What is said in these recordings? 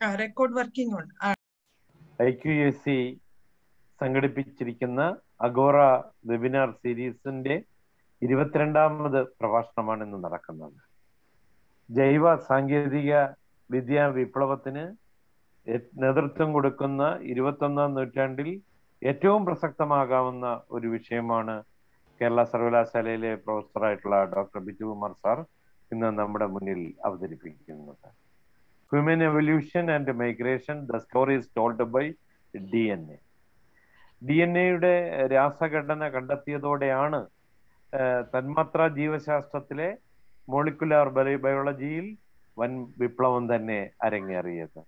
record working on I Q S C സംഘടിപ്പിച്ചിരിക്കുന്ന Agora webinar സീരീസിന്റെ ഇരുപത്തിരണ്ടാമത് പ്രഭാഷണമാണ് ഇന്ന് നടക്കുന്നത്. ജൈവ സാങ്കേതിക വിദ്യാ വിപ്ലവത്തിന് നേതൃത്വം കൊടുക്കുന്ന ഇരുപത്തൊന്നാം നൂറ്റാണ്ടിൽ ഏറ്റവും പ്രസക്തമാകാവുന്ന ഒരു വിഷയമാണ് കേരള സർവകലാശാലയിലെ പ്രൊഫസറായിട്ടുള്ള ഡോക്ടർ ബിജു കുമാർ സാർ ഇന്ന് നമ്മുടെ മുന്നിൽ അവതരിപ്പിക്കുന്നത്. Evolution and migration the stories told by D N A D N എയുടെ രാസഘടന കണ്ടെത്തിയതോടെയാണ് തന്മാത്ര ജീവശാസ്ത്രത്തിലെ മോളിക്കുലാർ ബയോളജിയിൽ വൻ വിപ്ലവം തന്നെ അരങ്ങേറിയത്.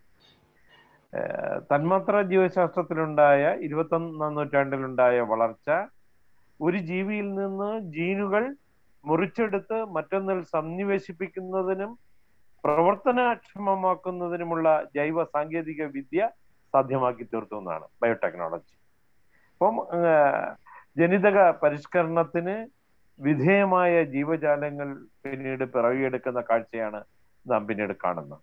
തന്മാത്രാ ജീവശാസ്ത്രത്തിലുണ്ടായ ഇരുപത്തൊന്നാം നൂറ്റാണ്ടിലുണ്ടായ വളർച്ച ഒരു ജീവിയിൽ നിന്ന് ജീനുകൾ മുറിച്ചെടുത്ത് മറ്റൊന്നിൽ സന്നിവേശിപ്പിക്കുന്നതിനും പ്രവർത്തനക്ഷമമാക്കുന്നതിനുമുള്ള ജൈവ സാങ്കേതിക വിദ്യ സാധ്യമാക്കി തീർത്തു എന്നാണ് ബയോടെക്നോളജി. അപ്പം ജനിതക പരിഷ്കരണത്തിന് വിധേയമായ ജീവജാലങ്ങൾ പിന്നീട് പിറവിയെടുക്കുന്ന കാഴ്ചയാണ് നാം പിന്നീട് കാണുന്നത്.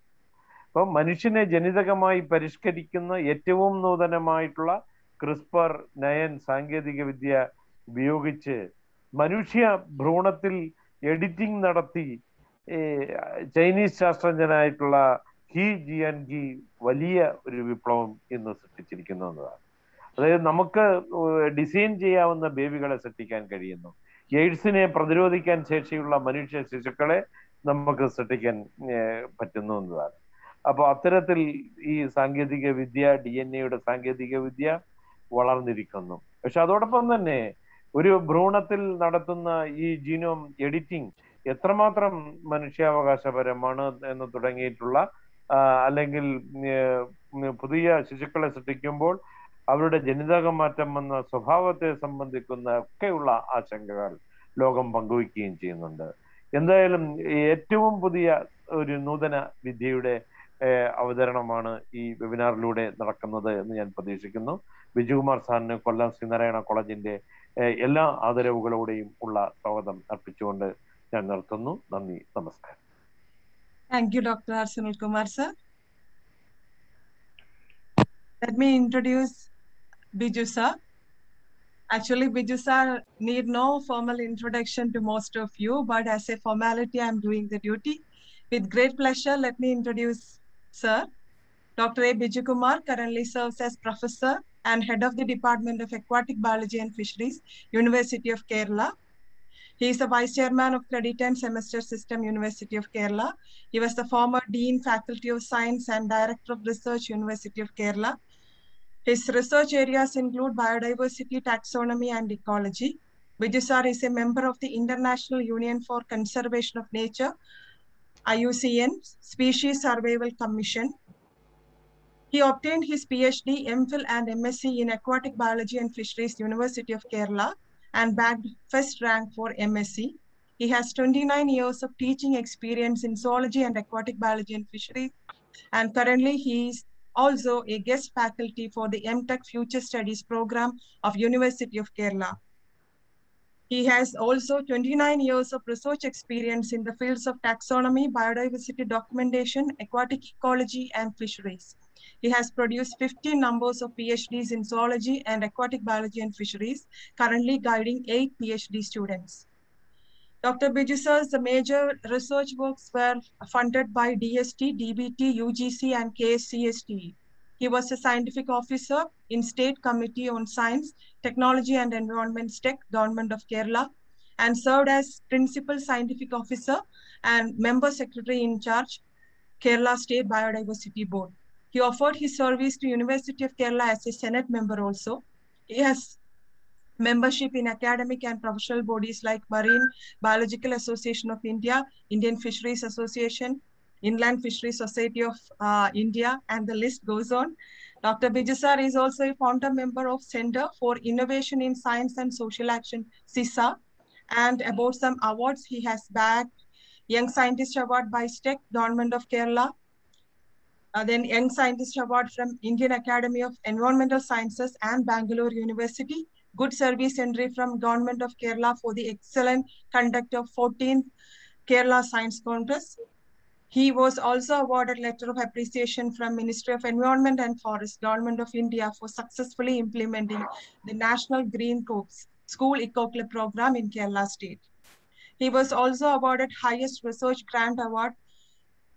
അപ്പം മനുഷ്യനെ ജനിതകമായി പരിഷ്കരിക്കുന്ന ഏറ്റവും നൂതനമായിട്ടുള്ള ക്രിസ്പർ നയൻ സാങ്കേതിക വിദ്യ ഉപയോഗിച്ച് മനുഷ്യ ഭ്രൂണത്തിൽ എഡിറ്റിംഗ് നടത്തി ഈ ചൈനീസ് ശാസ്ത്രജ്ഞനായിട്ടുള്ള ഹി ജിയൻ ഗി വലിയ ഒരു വിപ്ലവം ഇന്ന് സൃഷ്ടിച്ചിരിക്കുന്നു എന്നതാണ്. അതായത് നമുക്ക് ഡിസൈൻ ചെയ്യാവുന്ന ബേബികളെ സൃഷ്ടിക്കാൻ കഴിയുന്നു. എയ്ഡ്സിനെ പ്രതിരോധിക്കാൻ ശേഷിയുള്ള മനുഷ്യ ശിശുക്കളെ നമുക്ക് സൃഷ്ടിക്കാൻ പറ്റുന്നു എന്നതാണ്. അപ്പൊ അത്തരത്തിൽ ഈ സാങ്കേതിക വിദ്യ ഡി എൻ എയുടെ സാങ്കേതിക വിദ്യ വളർന്നിരിക്കുന്നു. പക്ഷെ അതോടൊപ്പം തന്നെ ഒരു ഭ്രൂണത്തിൽ നടത്തുന്ന ഈ ജീനോം എഡിറ്റിംഗ് എത്രമാത്രം മനുഷ്യാവകാശപരമാണ് എന്ന് തുടങ്ങിയിട്ടുള്ള അല്ലെങ്കിൽ പുതിയ ശിശുക്കളെ സൃഷ്ടിക്കുമ്പോൾ അവരുടെ ജനിതക മാറ്റം വന്ന സ്വഭാവത്തെ സംബന്ധിക്കുന്ന ഒക്കെയുള്ള ആശങ്കകൾ ലോകം പങ്കുവയ്ക്കുകയും ചെയ്യുന്നുണ്ട്. എന്തായാലും ഏറ്റവും പുതിയ ഒരു നൂതന വിദ്യയുടെ അവതരണമാണ് ഈ വെബിനാറിലൂടെ നടക്കുന്നത് എന്ന് ഞാൻ പ്രതീക്ഷിക്കുന്നു. ബിജുകുമാർ സാറിന് കൊല്ലം ശ്രീനാരായണ കോളേജിന്റെ എല്ലാ ആദരവുകളോടെയും ഉള്ള സ്വാഗതം അർപ്പിച്ചുകൊണ്ട് ഞാൻ നിർത്തുന്നു നന്ദി നമസ്കാരം thank you, Dr. Arsenal Kumar, sir. Let me introduce Biju, sir. Actually, Biju, sir, need no formal introduction to most of you, but as a formality, I'm doing the duty. With great pleasure, let me introduce Sir. Dr. A. Biju Kumar currently serves as Professor and Head of the Department of Aquatic Biology and Fisheries, University of Kerala. He is the Vice Chairman of Credit and Semester System, University of Kerala. He was the former Dean, Faculty of Science and Director of Research, University of Kerala. His research areas include biodiversity, taxonomy, and ecology. Biju sir is a member of the International Union for Conservation of Nature, IUCN Species Survival Commission. He obtained his PhD, MPhil, and MSc in Aquatic Biology and Fisheries, University of Kerala, and bagged first rank for MSc. He has 29 years of teaching experience in zoology and aquatic biology and fisheries, and currently he is also a guest faculty for the MTech Future Studies program of University of Kerala. He has also 29 years of research experience in the fields of taxonomy, biodiversity documentation, aquatic ecology, and fisheries. He has produced 15 numbers of PhDs in zoology and aquatic biology and fisheries, currently guiding eight PhD students. Dr. Biju major research works were funded by DST, DBT, UGC, and KSCST. He was a scientific officer in State Committee on Science, Technology and Environment Tech, Government of Kerala, and served as Principal Scientific Officer and Member Secretary in charge, Kerala State Biodiversity Board. He offered his service to University of Kerala as a Senate member also. He has membership in academic and professional bodies like Marine Biological Association of India, Indian Fisheries Association, Inland Fisheries Society of uh, India, and the list goes on. Dr. Bijasar is also a founder member of Center for Innovation in Science and Social Action, CISA. And about some awards, he has bagged Young Scientist Award by STEC, Government of Kerala, uh, then Young Scientist Award from Indian Academy of Environmental Sciences and Bangalore University, Good Service Entry from Government of Kerala for the excellent conduct of 14th Kerala Science Congress. He was also awarded letter of appreciation from Ministry of Environment and Forest, Government of India for successfully implementing the National Green Corps School Eco Club program in Kerala state. He was also awarded highest research grant award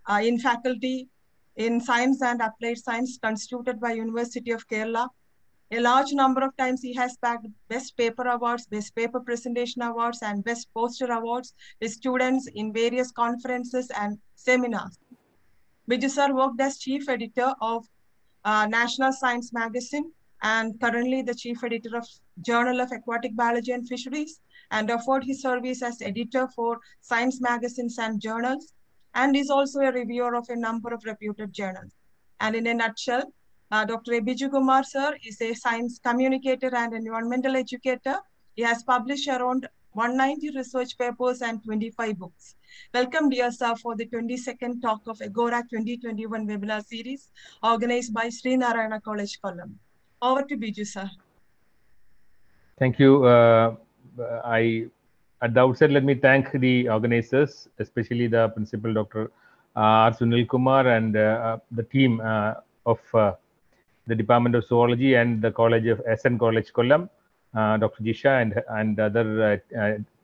uh, in faculty in science and applied science constituted by University of Kerala. A large number of times he has bagged best paper awards, best paper presentation awards, and best poster awards with students in various conferences and seminars. Biju sir worked as chief editor of uh, National Science Magazine and currently the chief editor of Journal of Aquatic Biology and Fisheries and offered his service as editor for science magazines and journals and is also a reviewer of a number of reputed journals. And in a nutshell, uh, Dr. Biju Kumar sir is a science communicator and environmental educator. He has published around 190 research papers and 25 books. Welcome, dear sir, for the 22nd talk of Agora 2021 webinar series organized by Sri Narayana College, Kollam. Over to Biju, sir. Thank you. Uh, I at the outset, let me thank the organizers, especially the principal, Dr. Uh, R. Sunil Kumar, and uh, uh, the team uh, of uh, the Department of Zoology and the College of SN College Kollam, uh, Dr. Jisha, and, and other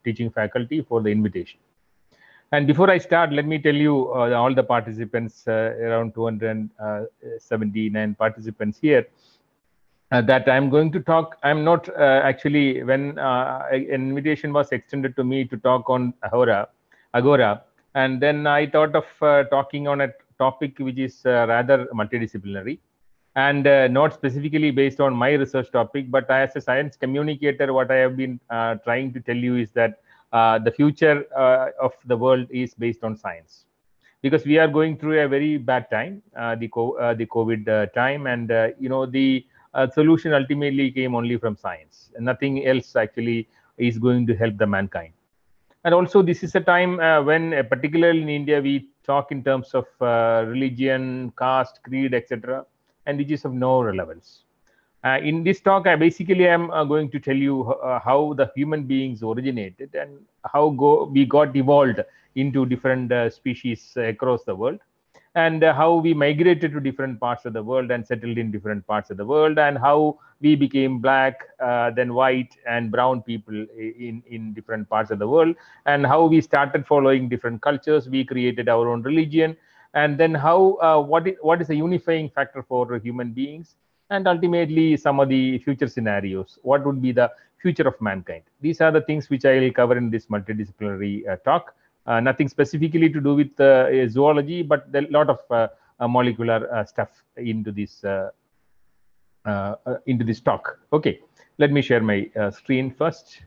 teaching faculty for the invitation. And before I start, let me tell you all the participants, around 279 participants here, uh, that I'm going to talk. I'm not uh, actually when uh, an invitation was extended to me to talk on Agora, Agora, and then I thought of talking on a topic which is rather multidisciplinary and uh, not specifically based on my research topic, but as a science communicator, what I have been uh, trying to tell you is that uh, the future of the world is based on science. Because we are going through a very bad time, the, co- the COVID time, and you know the uh, solution ultimately came only from science. And nothing else actually is going to help the mankind. And also, this is a time uh, when, uh, particularly in India, we talk in terms of uh, religion, caste, creed, etc., and which is of no relevance. Uh, in this talk, I basically am uh, going to tell you how the human beings originated and how go, we got evolved into different species across the world and uh, how we migrated to different parts of the world and settled in different parts of the world and how we became black uh, then white and brown people in in different parts of the world and how we started following different cultures. We created our own religion and then how uh, what is what is unifying factor for human beings and ultimately some of the future scenarios. What would be the future of mankind? These are the things which i will cover in this multidisciplinary uh, talk nothing specifically to do with uh, zoology, but a lot of uh, molecular stuff into this into this talk. Okay, let me share my screen first.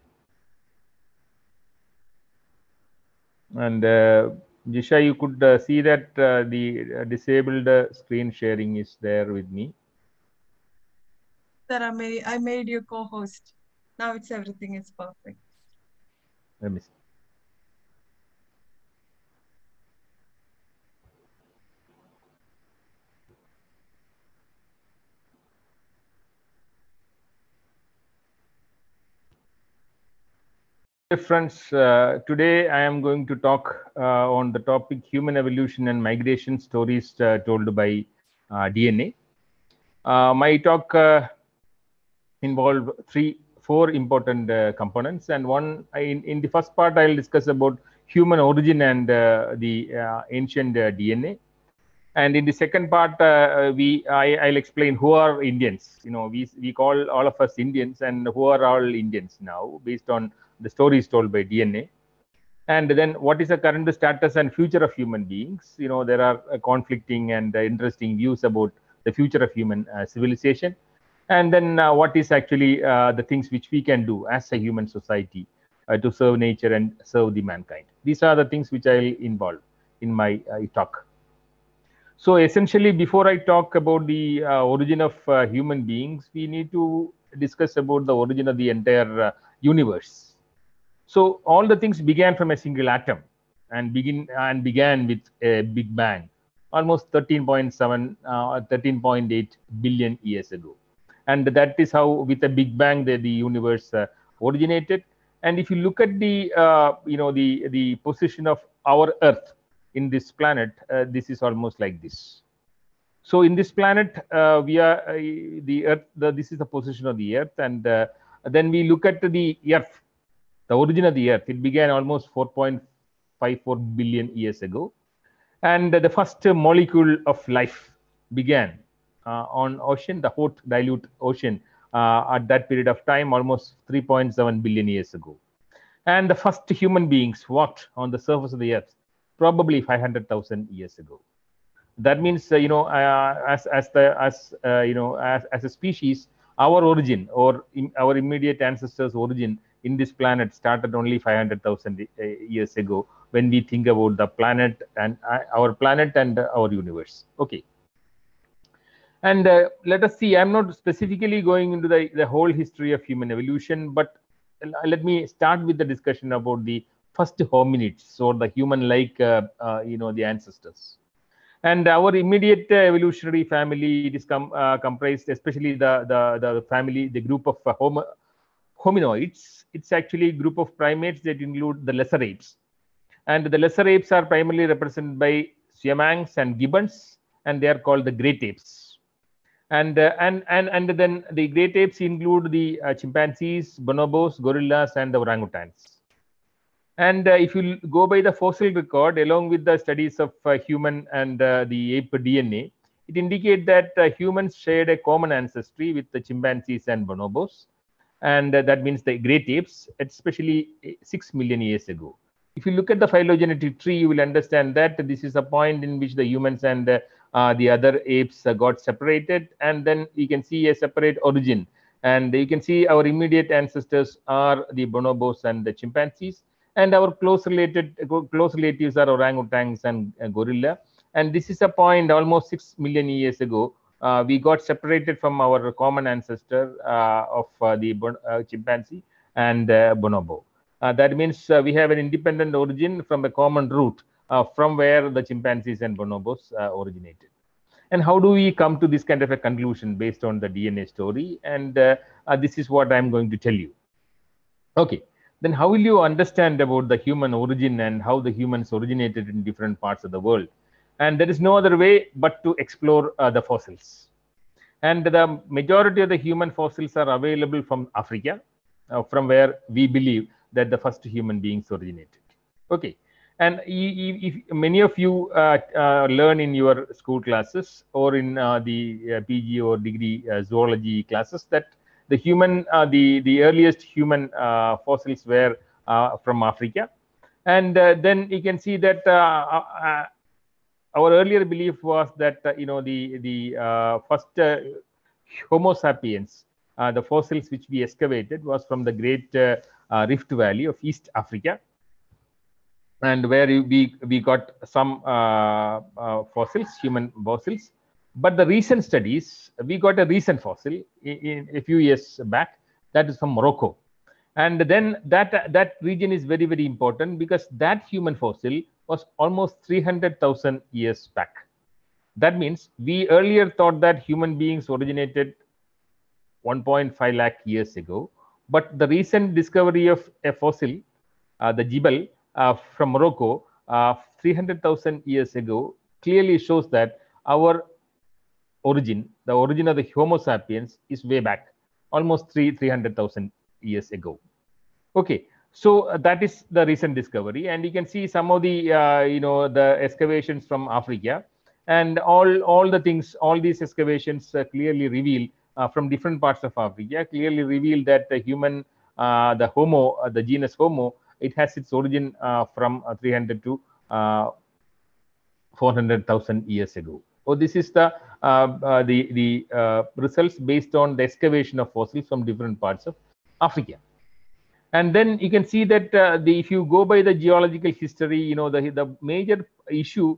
And Jisha, you could uh, see that uh, the uh, disabled screen sharing is there with me. Sir, I made, I made you co-host. Now it's everything is perfect. Let me see. Friends, uh, today I am going to talk uh, on the topic human evolution and migration stories uh, told by uh, DNA. Uh, my talk uh, three, four important components, and one in, in the first part I'll discuss about human origin and the ancient DNA. And in the second part, we I, will explain who are Indians. You know, we we call all of us Indians, and who are all Indians now based on the stories told by DNA. And then what is the current status and future of human beings? You know, there are uh, conflicting and uh, interesting views about the future of human uh, civilization. And then uh, what is actually uh, the things which we can do as a human society uh, to serve nature and serve the mankind. These are the things which I'll involve in my talk. So essentially, before I talk about the origin of human beings, we need to discuss about the origin of the entire universe so all the things began from a single atom and begin and began with a big bang, almost 13.7, uh, 13.8 billion years ago. And that is how, with a big bang, the, the universe uh, originated. And if you look at the, uh, you know, the the position of our Earth in this planet, uh, this is almost like this. So in this planet, uh, we are uh, the Earth. The, this is the position of the Earth, and then we look at the Earth, the origin of the Earth. It began almost 4.54 billion years ago, and the first molecule of life began uh, on ocean, the hot dilute ocean, uh, at that period of time, almost 3.7 billion years ago. And the first human beings walked on the surface of the Earth probably 500,000 years ago. That means uh, you know uh, as as the as uh, you know as, as a species our origin or our immediate ancestors origin in this planet started only 500000 years ago when we think about the planet and our planet and our universe. Okay. And uh, let us see i'm not specifically going into the, the whole history of human evolution but let me start with the discussion about the first hominids or the human like uh, uh, you know the ancestors. And our immediate uh, evolutionary family it is com- comprised especially the, the the family the group of homo- hominoids. It's actually a group of primates that include the lesser apes. And the lesser apes are primarily represented by siamangs and gibbons and they are called the great apes. And uh, and and and then the great apes include the uh, chimpanzees bonobos gorillas and the orangutans and uh, if you go by the fossil record, along with the studies of uh, human and uh, the ape DNA, it indicates that humans shared a common ancestry with the chimpanzees and bonobos. And that means the great apes, especially 6 million years ago. If you look at the phylogenetic tree, you will understand that this is a point in which the humans and uh, the other apes uh, got separated. And then you can see a separate origin. And you can see our immediate ancestors are the bonobos and the chimpanzees and our close related close relatives are orangutans and uh, gorilla. And this is a point almost 6 million years ago uh, we got separated from our common ancestor uh, of uh, the uh, chimpanzee and uh, bonobo. That means we have an independent origin from a common root from where the chimpanzees and bonobos originated. And how do we come to this kind of a conclusion based on the dna story? And this is what i'm going to tell you. Okay then how will you understand about the human origin and how the humans originated in different parts of the world? And there is no other way but to explore uh, the fossils. And the majority of the human fossils are available from Africa, uh, from where we believe that the first human beings originated. Okay. And if many of you uh, uh, learn in your school classes or in uh, the uh, PG or degree zoology classes that the human, uh, the the earliest human uh, fossils were uh, from Africa, and then you can see that our earlier belief was that you know the the first Homo sapiens, the fossils which we excavated was from the Great Rift Valley of East Africa, and where we we got some uh, uh, fossils, human fossils, but the recent studies, we got a recent fossil in, in a few years back that is from Morocco. And then that, that region is very, very important because that human fossil was almost 300,000 years back. That means we earlier thought that human beings originated 1.5 lakh years ago. But the recent discovery of a fossil, uh, the Jibal uh, from Morocco, uh, 300,000 years ago, clearly shows that our origin, the origin of the Homo sapiens is way back, almost three 300,000 years ago. Okay, so uh, that is the recent discovery, and you can see some of the uh, you know the excavations from Africa, and all all the things, all these excavations uh, clearly reveal uh, from different parts of Africa clearly reveal that the human, uh, the Homo, the genus Homo, it has its origin from 300 to 400,000 years ago. Oh, this is the the the uh, results based on the excavation of fossils from different parts of Africa. And then you can see that the if you go by the geological history, you know the the major issue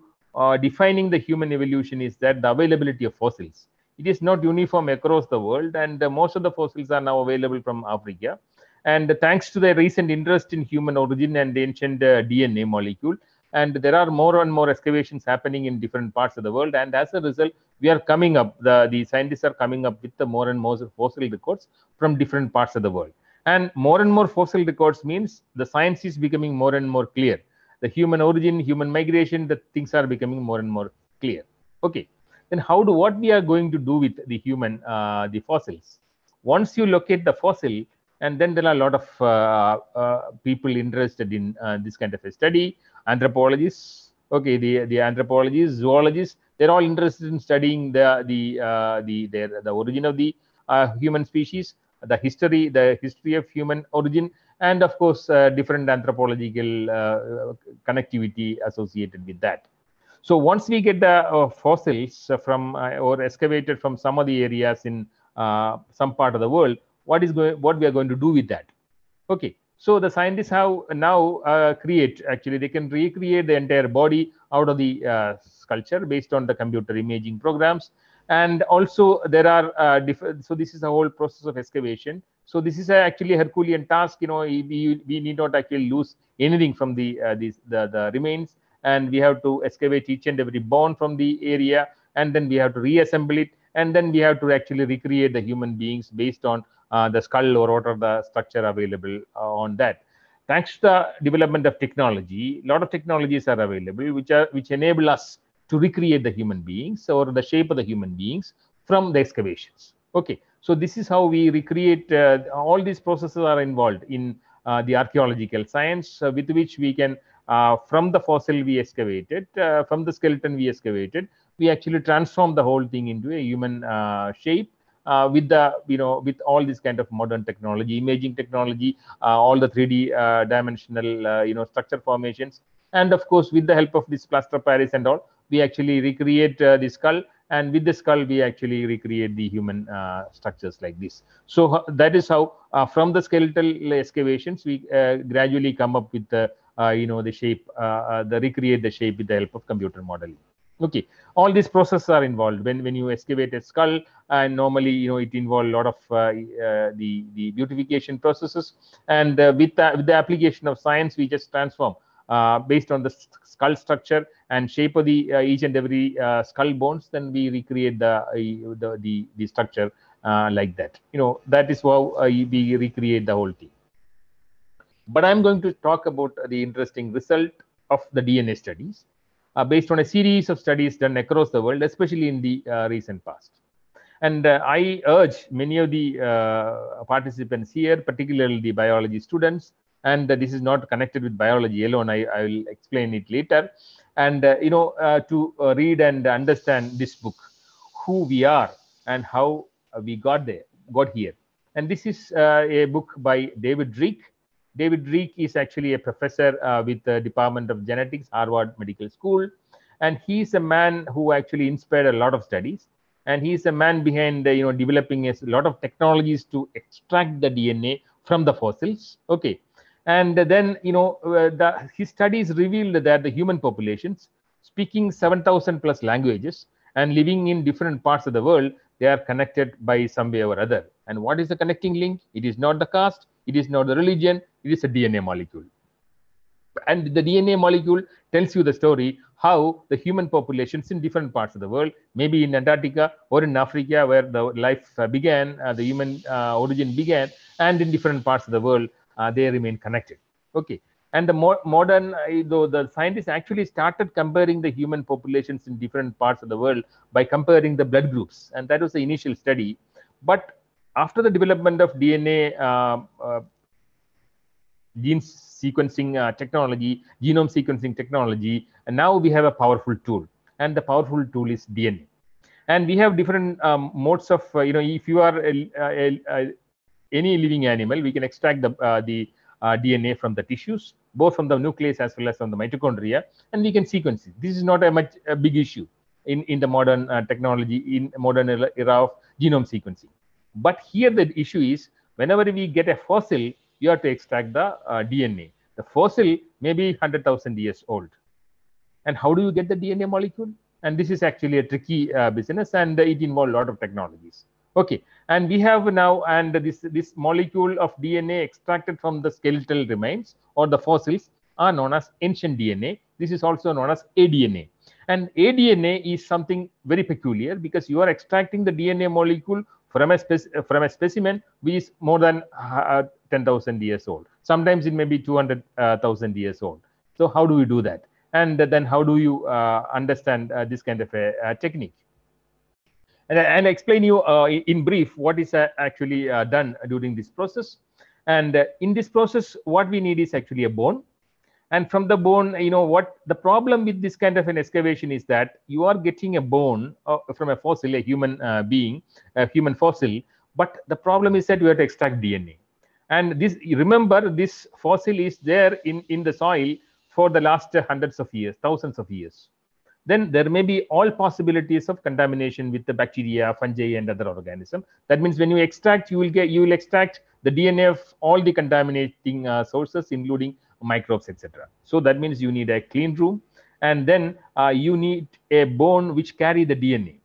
defining the human evolution is that the availability of fossils it is not uniform across the world and uh, most of the fossils are now available from africa and uh, thanks to the recent interest in human origin and ancient uh, dna molecule and there are more and more excavations happening in different parts of the world and as a result we are coming up the the scientists are coming up with the more and more fossil records from different parts of the world and more and more fossil records means the science is becoming more and more clear the human origin, human migration, the things are becoming more and more clear. Okay, then how do what we are going to do with the human, uh, the fossils? Once you locate the fossil, and then there are a lot of uh, uh, people interested in uh, this kind of a study, anthropologists, okay, the the anthropologists, zoologists, they're all interested in studying the the uh, the the origin of the uh, human species, the history, the history of human origin, and of course, uh, different anthropological uh, connectivity associated with that. So once we get the uh, fossils from uh, or excavated from some of the areas in some part of the world, what is going, what we are going to do with that? Okay, so the scientists have now uh, create actually they can recreate the entire body out of the uh, sculpture based on the computer imaging programs, and also there are uh, different. So this is a whole process of excavation. So this is a actually a Herculean task. You know, we, we need not actually lose anything from the uh, these the, the remains and we have to excavate each and every bone from the area and then we have to reassemble it and then we have to actually recreate the human beings based on the skull or whatever the structure available uh, on that. Thanks to the development of technology a lot of technologies are available which are which enable us to recreate the human beings or the shape of the human beings from the excavations. Okay so this is how we recreate uh, all these processes are involved in uh, the archaeological science uh, with which we can uh, from the fossil we excavated, uh, from the skeleton we excavated, we actually transform the whole thing into a human uh, shape uh, with the you know with all this kind of modern technology, imaging technology, uh, all the 3D uh, dimensional you know structure formations, and of course with the help of this plaster Paris and all, we actually recreate the skull. And with the skull we actually recreate the human uh, structures like this. So uh, that is how uh, from the skeletal excavations we gradually come up with the you know the shape the recreate the shape with the help of computer modeling okay. All these processes are involved. When when you excavate a skull and normally you know it involves a lot of uh, uh, the the beautification processes. And uh, with the, with the application of science we just transform based on the skull structure and shape of the each and every skull bones then we recreate the the, the, the structure like that. You know that is how we recreate the whole thing. But i'm going to talk about the interesting result of the dna studies uh, based on a series of studies done across the world, especially in the uh, recent past. And uh, I urge many of the participants here, particularly the biology students, and this is not connected with biology alone. I, I will explain it later. And you know, to read and understand this book, who we are and how we got there, got here. And this is a book by David Reich, David Reich is actually a professor uh, with the Department of Genetics, Harvard Medical School. And he's a man who actually inspired a lot of studies. And he's a man behind, uh, you know, developing a lot of technologies to extract the DNA from the fossils. Okay. And then, you know, uh, the, his studies revealed that the human populations speaking 7,000 plus languages and living in different parts of the world, they are connected by some way or other. And what is the connecting link? It is not the caste, it is not the religion, it is a DNA molecule. And the DNA molecule tells you the story how the human populations in different parts of the world, maybe in Antarctica or in Africa, where the life uh, began, uh, the human uh, origin began, and in different parts of the world, uh, they remain connected. Okay. And the modern, uh, though the scientists actually started comparing the human populations in different parts of the world by comparing the blood groups. And that was the initial study. But after the development of DNA uh, gene sequencing uh, technology, genome sequencing technology, and now we have a powerful tool, and the powerful tool is DNA. And we have different um, modes of, uh, you know, if you are a, a, a, any living animal, we can extract the uh, the DNA from the tissues, both from the nucleus as well as from the mitochondria, and we can sequence it. This is not a much a big issue in in the modern uh, technology in modern era of genome sequencing. But here the issue is whenever we get a fossil, you have to extract the uh, DNA. The fossil may be 100,000 years old. And how do you get the DNA molecule? And this is actually a tricky uh, business and it involves a lot of technologies. Okay, and we have now, and this, this molecule of DNA extracted from the skeletal remains or the fossils are known as ancient DNA. This is also known as aDNA. And aDNA is something very peculiar because you are extracting the DNA molecule from a, from a specimen which is more than uh, 10,000 years old. Sometimes it may be 200,000 years old. So how do we do that? And then how do you uh, understand uh, this kind of a, a technique? And, and explain you uh, in brief what is uh, actually uh, done during this process. And uh, in this process, what we need is actually a bone. And from the bone, you know, what the problem with this kind of an excavation is that you are getting a bone uh, from a fossil, a human uh, being, a human fossil. But the problem is that you have to extract DNA. And this, remember, this fossil is there in, in the soil for the last hundreds of years, thousands of years then there may be all possibilities of contamination with the bacteria, fungi, and other organism. That means when you extract, you will get you will extract the DNA of all the contaminating uh, sources, including microbes, etc. So that means you need a clean room, and then uh, you need a bone which carry the DNA.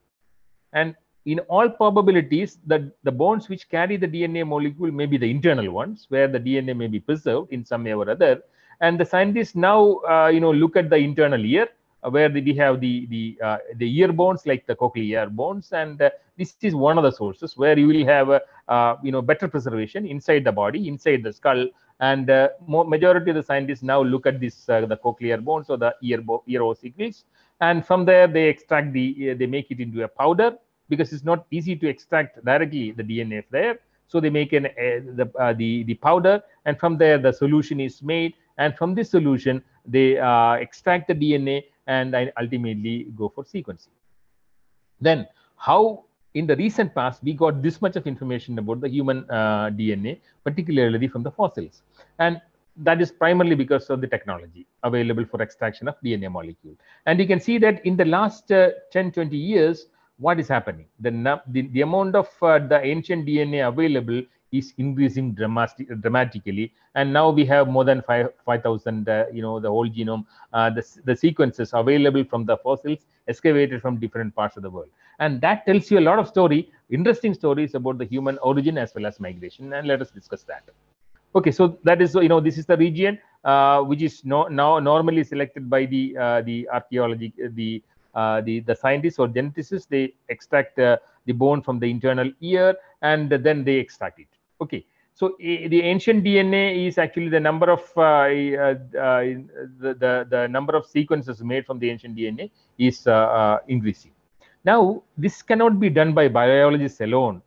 And in all probabilities, the, the bones which carry the DNA molecule may be the internal ones, where the DNA may be preserved in some way or other. And the scientists now, uh, you know, look at the internal ear where the, we have the the uh, the ear bones like the cochlear bones and uh, this is one of the sources where you will have a uh, you know better preservation inside the body inside the skull. And majority of the scientists now look at this the cochlear bones or the ear ear ossicles and from there they extract the they make it into a powder because it's not easy to extract directly the dna there so they make an the the the powder and from there the solution is made and from this solution they extract the dna and ultimately go for sequencing. Then how in the recent past we got this much of information about the human uh, DNA, particularly from the fossils. And that is primarily because of the technology available for extraction of DNA molecule. And you can see that in the last uh, 10, 20 years, what is happening? The, the, the amount of uh, the ancient DNA available is increasing dramatic, dramatically. And now we have more than 5 5000 uh, you know the whole genome uh, the, the sequences available from the fossils excavated from different parts of the world. And that tells you a lot of story interesting stories about the human origin as well as migration. And let us discuss that. Okay so that is you know this is the region uh, which is no, now normally selected by the uh, the archaeology the uh, the the scientists or geneticists they extract uh, the bone from the internal ear and then they extract it Okay, so the ancient DNA is actually the number of uh, uh, uh, the, the, the number of sequences made from the ancient DNA is increasing. Now, this cannot be done by biologists alone,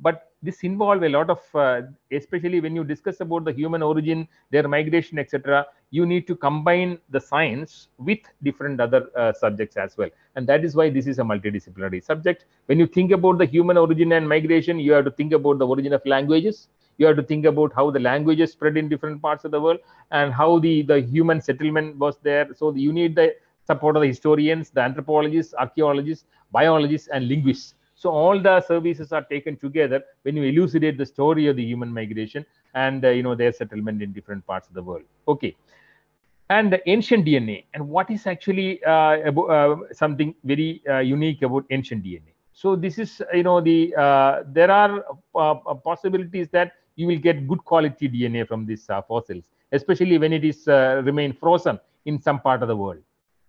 but this involve a lot of, uh, especially when you discuss about the human origin, their migration, etc. You need to combine the science with different other uh, subjects as well, and that is why this is a multidisciplinary subject. When you think about the human origin and migration, you have to think about the origin of languages. You have to think about how the languages spread in different parts of the world and how the the human settlement was there. So you need the support of the historians, the anthropologists, archaeologists, biologists, and linguists so all the services are taken together when you elucidate the story of the human migration and uh, you know their settlement in different parts of the world. Okay, and the ancient DNA and what is actually uh, uh, something very uh, unique about ancient DNA. So this is you know the uh, there are uh, possibilities that you will get good quality DNA from these fossils, especially when it is remain frozen in some part of the world,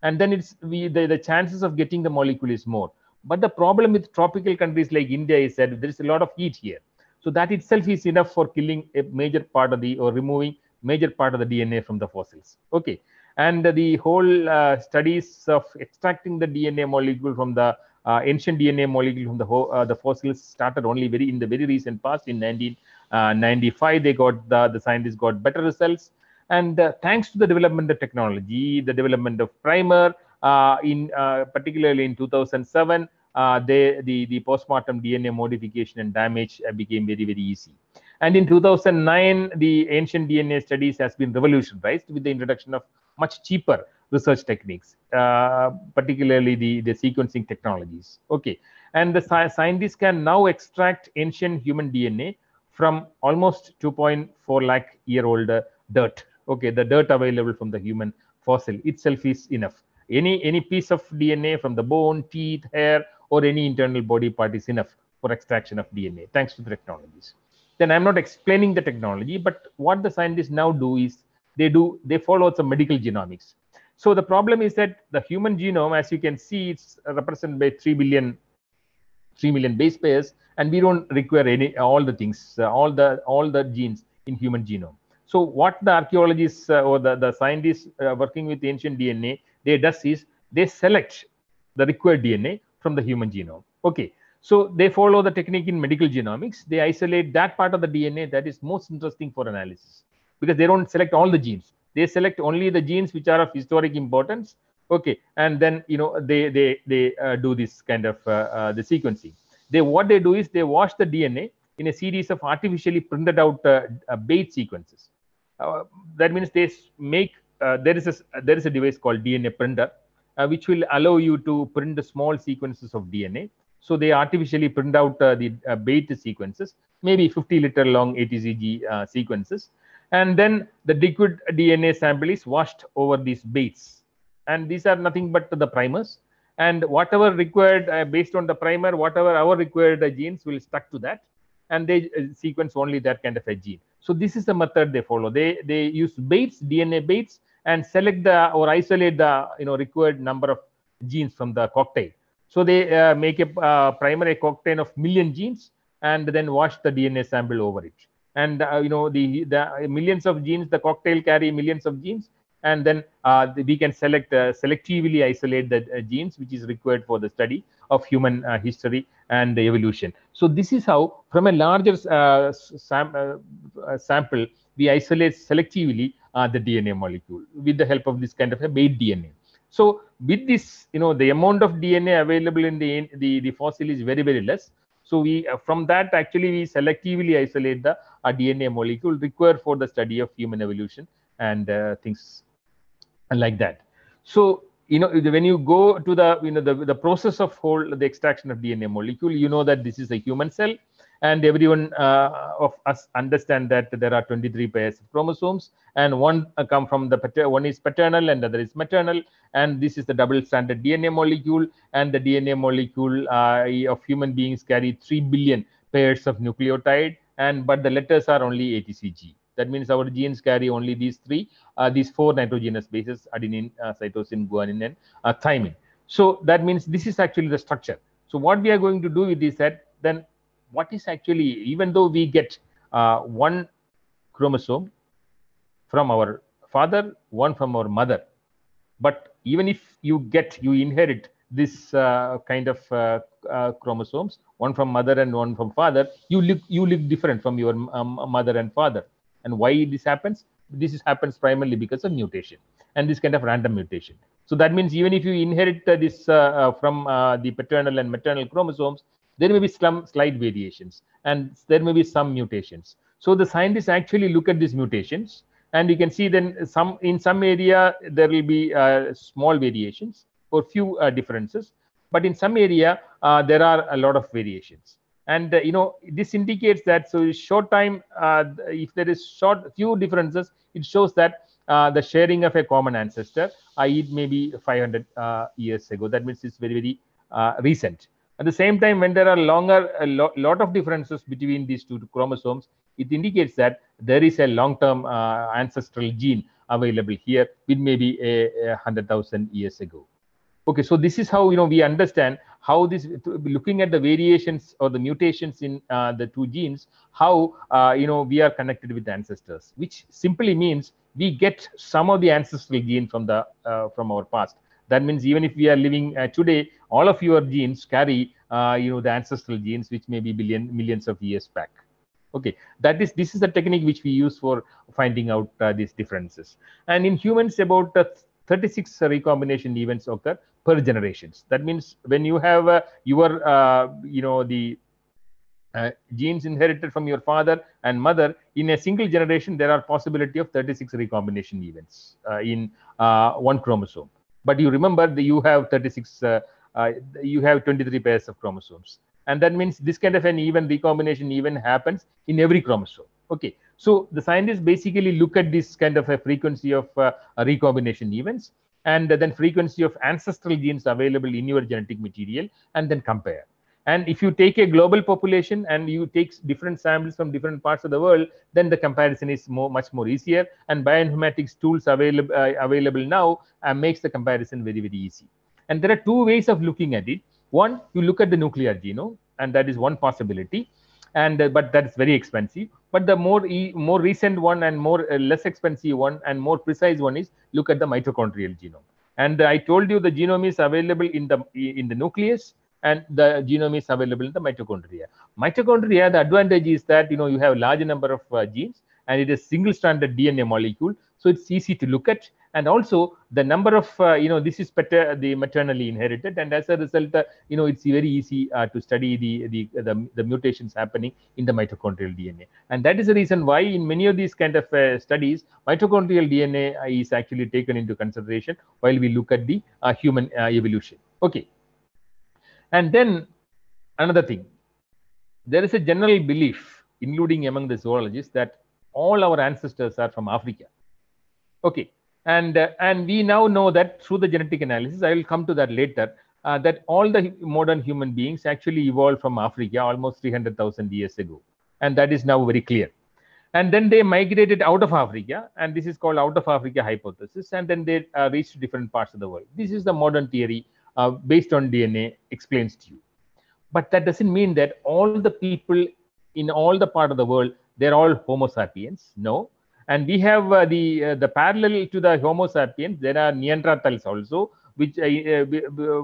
and then it's we the, the chances of getting the molecule is more but the problem with tropical countries like India is that there is a lot of heat here. So that itself is enough for killing a major part of the or removing major part of the DNA from the fossils. Okay. And the whole uh, studies of extracting the DNA molecule from the uh, ancient DNA molecule from the uh, the fossils started only very in the very recent past. In 1995, uh, they got the the scientists got better results, and uh, thanks to the development of technology, the development of primer, uh, in particularly in 2007, uh, they, the, the postmortem DNA modification and damage became very, very easy. And in 2009, the ancient DNA studies has been revolutionized with the introduction of much cheaper research techniques, uh, particularly the, the sequencing technologies. Okay, and the sci scientists can now extract ancient human DNA from almost 2.4 lakh year old dirt. Okay, the dirt available from the human fossil itself is enough any any piece of dna from the bone teeth hair or any internal body part is enough for extraction of dna thanks to the technologies. Then i'm not explaining the technology but what the scientists now do is they do they follow some medical genomics. So the problem is that the human genome as you can see it's represented by 3 billion 3 million base pairs and we don't require any all the things uh, all the all the genes in human genome. So what the archaeologists uh, or the, the scientists uh, working with ancient DNA, they does is they select the required DNA from the human genome. Okay. So they follow the technique in medical genomics. They isolate that part of the DNA that is most interesting for analysis because they don't select all the genes. They select only the genes which are of historic importance. Okay, and then you know they they they uh, do this kind of uh, uh, the sequencing. They what they do is they wash the DNA in a series of artificially printed out uh, uh, bait sequences. Uh, that means they make there is a there is a device called DNA printer which will allow you to print small sequences of DNA so they artificially print out uh, the uh, bait sequences, maybe 50 liter long ATCG uh, sequences. And then the liquid DNA sample is washed over these baits. And these are nothing but the primers. And whatever required based on the primer, whatever our required genes will stuck to that. And they sequence only that kind of a gene. So this is the method they follow. They, they use baits, DNA baits, and select the or isolate the you know required number of genes from the cocktail so they uh, make a uh, primary cocktail of million genes and then wash the DNA sample over it. And uh, you know the the millions of genes, the cocktail carry millions of genes, and then uh, we can select uh, selectively isolate the uh, genes which is required for the study of human history and the evolution. So this is how, from a larger sam sample, we isolate selectively the DNA molecule with the help of this kind of a bait DNA. So with this, you know, the amount of DNA available in the the, the fossil is very very less. So we uh, from that actually we selectively isolate the uh, DNA molecule required for the study of human evolution and uh, things like that. So you know when you go to the you know the, the process of whole the extraction of DNA molecule, you know that this is a human cell and everyone uh, of us understand that there are 23 pairs of chromosomes and one uh, come from the one is paternal and the other is maternal. And this is the double stranded dna molecule. And the dna molecule uh, of human beings carry 3 billion pairs of nucleotide. And but the letters are only atcg that means our genes carry only these three uh, these four nitrogenous bases adenine uh, cytosine guanine and uh, thymine. So that means this is actually the structure. So what we are going to do with this that then what is actually even though we get uh, one chromosome from our father one from our mother but even if you get you inherit this uh, kind of uh, uh chromosomes one from mother and one from father you look you look different from your um, mother and father. And why this happens? This is happens primarily because of mutation and this kind of random mutation. So that means even if you inherit uh, this uh, from the paternal and maternal chromosomes there may be some slight variations and there may be some mutations. So the scientists actually look at these mutations and you can see then some in some area there will be uh, small variations or few uh, differences, but in some area uh, there are a lot of variations. And uh, you know this indicates that so short time uh, if there is short few differences, it shows that uh, the sharing of a common ancestor, i.e., maybe 500 years ago. That means it's very very recent at the same time, when there are longer, a lo lot of differences between these two chromosomes, it indicates that there is a long-term uh, ancestral gene available here with maybe a, a hundred thousand years ago. Okay, so this is how you know we understand how this looking at the variations or the mutations in uh, the two genes, how uh, you know we are connected with ancestors, which simply means we get some of the ancestral gene from the uh, from our past that means even if we are living uh, today all of your genes carry uh, you know the ancestral genes which may be billion millions of years back. Okay. That is this is the technique which we use for finding out uh, these differences. And in humans about uh, 36 recombination events occur per generations. That means when you have uh, your uh, you know the genes inherited from your father and mother in a single generation there are possibility of 36 recombination events in one chromosome but you remember that you have 36 uh, uh, you have 23 pairs of chromosomes. And that means this kind of an even recombination even happens in every chromosome. Okay. So the scientists basically look at this kind of a frequency of uh, recombination events and then frequency of ancestral genes available in your genetic material and then compare and if you take a global population and you take different samples from different parts of the world, then the comparison is more, much more easier. And bioinformatics tools available uh, available now uh, makes the comparison very very easy. And there are two ways of looking at it. One, you look at the nuclear genome, and that is one possibility. And uh, but that is very expensive. but the more e- more recent one and more uh, less expensive one and more precise one is look at the mitochondrial genome and i told you the genome is available in the in the nucleus and the genome is available in the mitochondria. Mitochondria the advantage is that you know you have a large number of uh, genes and it is single stranded dna molecule. So it's easy to look at. And also the number of uh, you know this is better the maternally inherited. And as a result uh, you know it's very easy uh, to study the, the the the mutations happening in the mitochondrial dna and that is the reason why in many of these kind of uh, studies mitochondrial dna is actually taken into consideration while we look at the uh, human evolution. Okay and then another thing. There is a general belief including among the zoologists that all our ancestors are from africa. Okay. And uh, and we now know that through the genetic analysis i will come to that later uh, that all the modern human beings actually evolved from africa almost 300000 years ago. And that is now very clear. And then they migrated out of africa and this is called out of africa hypothesis and then they uh, reached different parts of the world. This is the modern theory uh, based on dna explains to you. But that doesn't mean that all the people in all the part of the world they're all homo sapiens no. And we have uh, the uh, the parallel to the homo sapiens there are neanderthals also which uh, uh,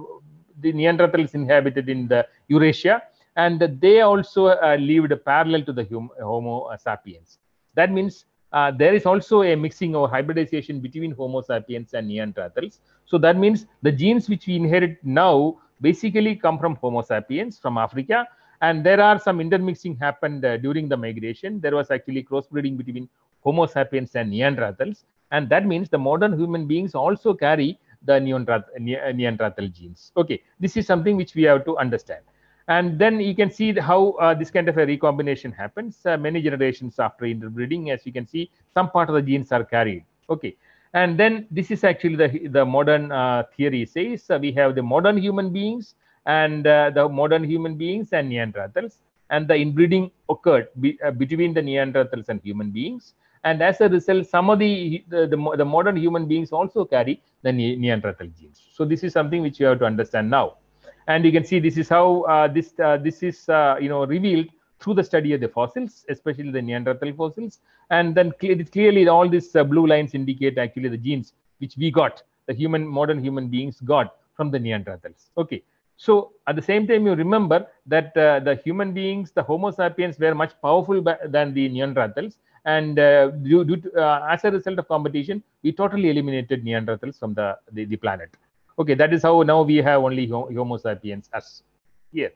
the neanderthals inhabited in the eurasia and they also lived parallel to the hum, homo sapiens. That means uh, there is also a mixing or hybridization between homo sapiens and neanderthals so that means the genes which we inherit now basically come from homo sapiens from africa and there are some intermixing happened uh, during the migration there was actually crossbreeding between Homo sapiens and Neanderthals. And that means the modern human beings also carry the Neanderthal genes. Okay, this is something which we have to understand. And then you can see how uh, this kind of a recombination happens uh, many generations after interbreeding. As you can see, some part of the genes are carried. Okay, and then this is actually the the modern uh, theory. Says we have the modern human beings and the modern human beings and Neanderthals, and the inbreeding occurred be, between the Neanderthals and human beings. And as a result some of the the, the, the modern human beings also carry the ne neanderthal genes. So this is something which you have to understand now. And you can see this is how uh, this uh, this is uh, you know revealed through the study of the fossils especially the neanderthal fossils. And then clearly, clearly all these blue lines indicate actually the genes which we got the human modern human beings got from the neanderthals. Okay. So at the same time you remember that uh, the human beings the homo sapiens were much powerful than the neanderthals. And uh, due, due to, uh, as a result of competition we totally eliminated neanderthals from the, the, the planet. Okay. That is how now we have only homo sapiens as here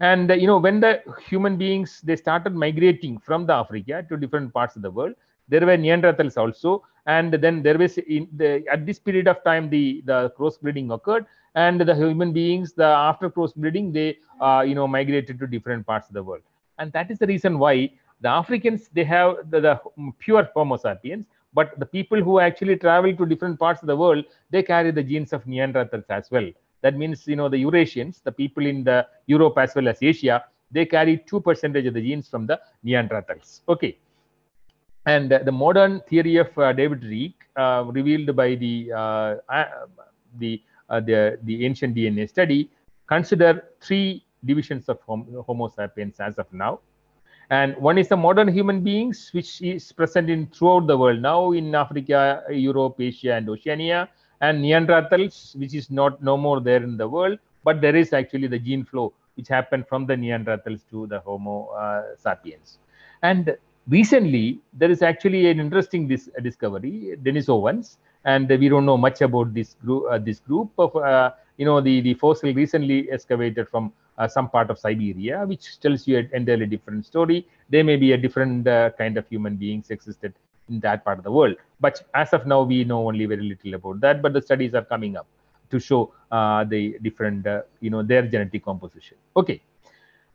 and uh, you know when the human beings they started migrating from the africa to different parts of the world there were neanderthals also. And then there was in the at this period of time the the crossbreeding occurred. And the human beings the after crossbreeding they uh, you know migrated to different parts of the world. And that is the reason why the africans they have the, the, pure homo sapiens. But the people who actually travel to different parts of the world they carry the genes of neanderthals as well that means you know the eurasians the people in the europe as well as asia they carry 2 percentage of the genes from the neanderthals. Okay. And uh, the modern theory of uh, david Reich, uh, revealed by the the the the ancient dna study consider three divisions of homo sapiens as of now. And one is the modern human beings which is present in throughout the world. Now in africa europe asia and oceania and neanderthals which is not no more there in the world but there is actually the gene flow which happened from the neanderthals to the homo uh, sapiens and recently there is actually an interesting dis discovery Denisovans and we don't know much about this group uh, this group of uh, you know the the fossil recently excavated from uh, some part of Siberia, which tells you an entirely different story. There may be a different uh, kind of human beings existed in that part of the world. But as of now, we know only very little about that. But the studies are coming up to show uh, the different, uh, you know, their genetic composition. Okay.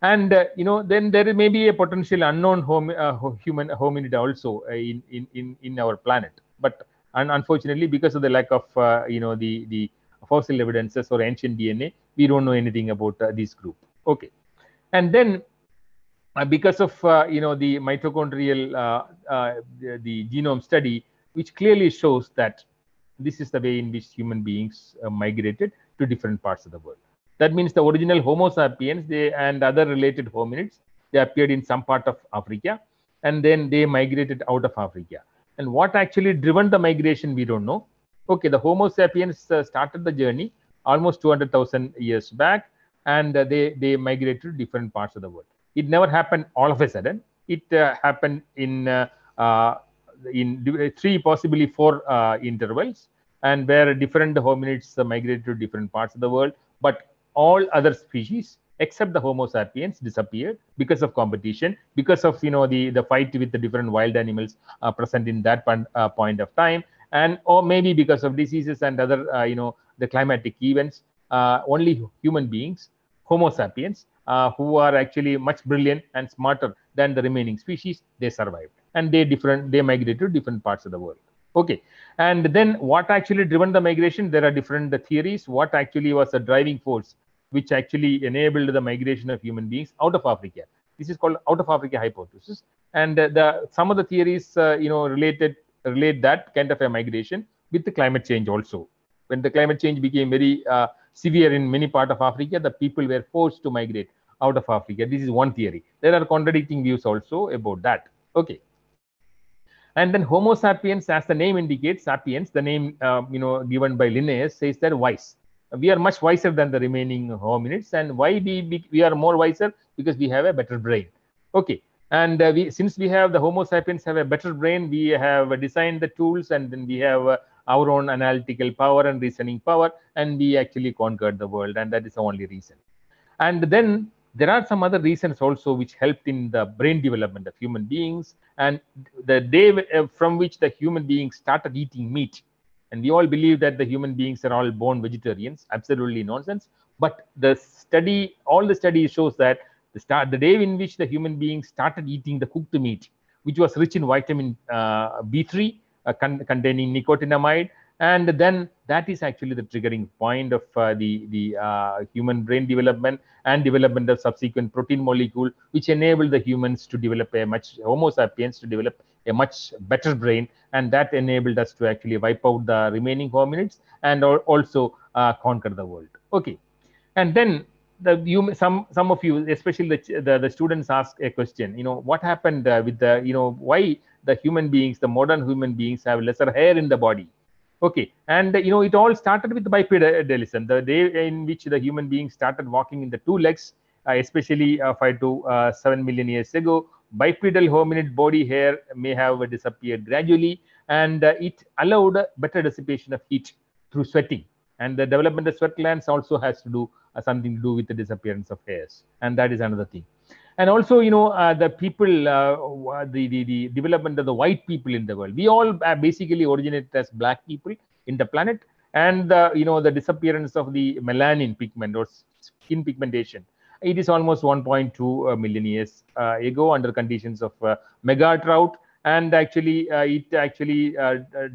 And, uh, you know, then there may be a potential unknown uh, human hominid also in, in, in, in our planet. But un unfortunately, because of the lack of, you know, the, the fossil evidences or ancient DNA, we don't know anything about uh, this group. Okay, and then uh, because of uh, you know the mitochondrial uh, uh, the, the, genome study, which clearly shows that this is the way in which human beings uh, migrated to different parts of the world. That means the original Homo sapiens they, and other related hominids they appeared in some part of Africa, and then they migrated out of Africa. And what actually driven the migration, we don't know. Okay, the Homo sapiens uh, started the journey almost 200,000 years back, and uh, they they migrated to different parts of the world. It never happened all of a sudden. It uh, happened in uh, uh, in three, possibly four intervals, and where different hominids migrated to different parts of the world. But all other species except the Homo sapiens disappeared because of competition, because of you know the the fight with the different wild animals uh, present in that point, uh, point of time, and or maybe because of diseases and other uh, you know the climatic events. Only human beings, Homo sapiens, uh, who are actually much brilliant and smarter than the remaining species, they survived and they different they migrated to different parts of the world. Okay, and then what actually driven the migration? There are different the theories. What actually was the driving force which actually enabled the migration of human beings out of Africa. This is called out of Africa hypothesis. And the some of the theories, uh, you know, related relate that kind of a migration with the climate change also. When the climate change became very uh, severe in many part of Africa, the people were forced to migrate out of Africa. This is one theory. There are contradicting views also about that. Okay. And then Homo sapiens, as the name indicates, sapiens, the name uh, you know given by Linnaeus says they're wise we are much wiser than the remaining hominids and why we, we are more wiser because we have a better brain okay and uh, we since we have the homo sapiens have a better brain we have designed the tools and then we have uh, our own analytical power and reasoning power and we actually conquered the world and that is the only reason. And then there are some other reasons also which helped in the brain development of human beings and the day uh, from which the human beings started eating meat. And we all believe that the human beings are all born vegetarians absolutely nonsense. But the study all the study shows that the start the day in which the human beings started eating the cooked meat which was rich in vitamin uh, b3 uh, con containing nicotinamide. And then that is actually the triggering point of uh, the the uh, human brain development and development of subsequent protein molecule which enabled the humans to develop a much homo sapiens to develop a much better brain. And that enabled us to actually wipe out the remaining hominids and also uh, conquer the world. Okay. And then the you some some of you especially the, the, the students ask a question you know what happened uh, with the you know why the human beings the modern human beings have lesser hair in the body? Okay. And you know it all started with bipedalism the day in which the human beings started walking in the two legs uh, especially uh, 5 to uh, 7 million years ago. Bipedal hominid body hair may have disappeared gradually and uh, it allowed better dissipation of heat through sweating and the development of sweat glands also has to do uh, something to do with the disappearance of hairs. And that is another thing. And also you know uh, the people uh, the, the, the development of the white people in the world. We all uh, basically originated as black people in the planet. And you know the disappearance of the melanin pigment or skin pigmentation. It is almost 1.2 uh, years uh, ago under conditions of uh, mega drought. And actually it actually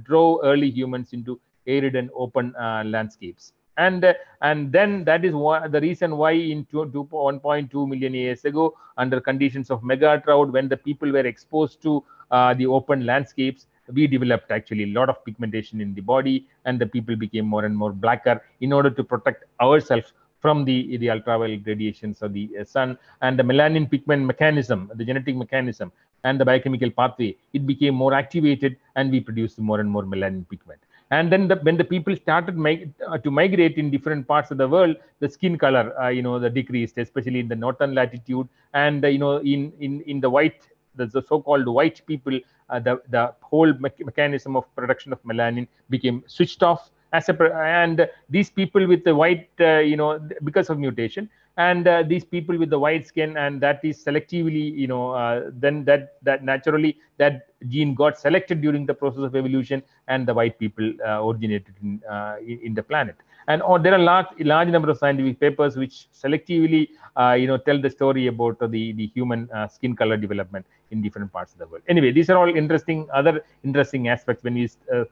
drove early humans into arid and open landscapes. And uh, and then that is the reason why in 1.2 million years ago under conditions of mega drought when the people were exposed to uh, the open landscapes we developed actually a lot of pigmentation in the body and the people became more and more blacker in order to protect ourselves from the, the ultraviolet radiations of the uh, sun. And the melanin pigment mechanism the genetic mechanism and the biochemical pathway it became more activated and we produced more and more melanin pigment and then the, when the people started mig uh, to migrate in different parts of the world the skin color uh, you know the decreased especially in the northern latitude. And uh, you know in in in the white the, the so-called white people uh, the the whole me mechanism of production of melanin became switched off as a and these people with the white uh, you know because of mutation and uh, these people with the white skin and that is selectively you know uh, then that that naturally that gene got selected during the process of evolution and the white people uh, originated in, uh, in the planet. And or there are large large number of scientific papers which selectively uh, you know tell the story about the the human uh, skin color development in different parts of the world. Anyway these are all interesting other interesting aspects when we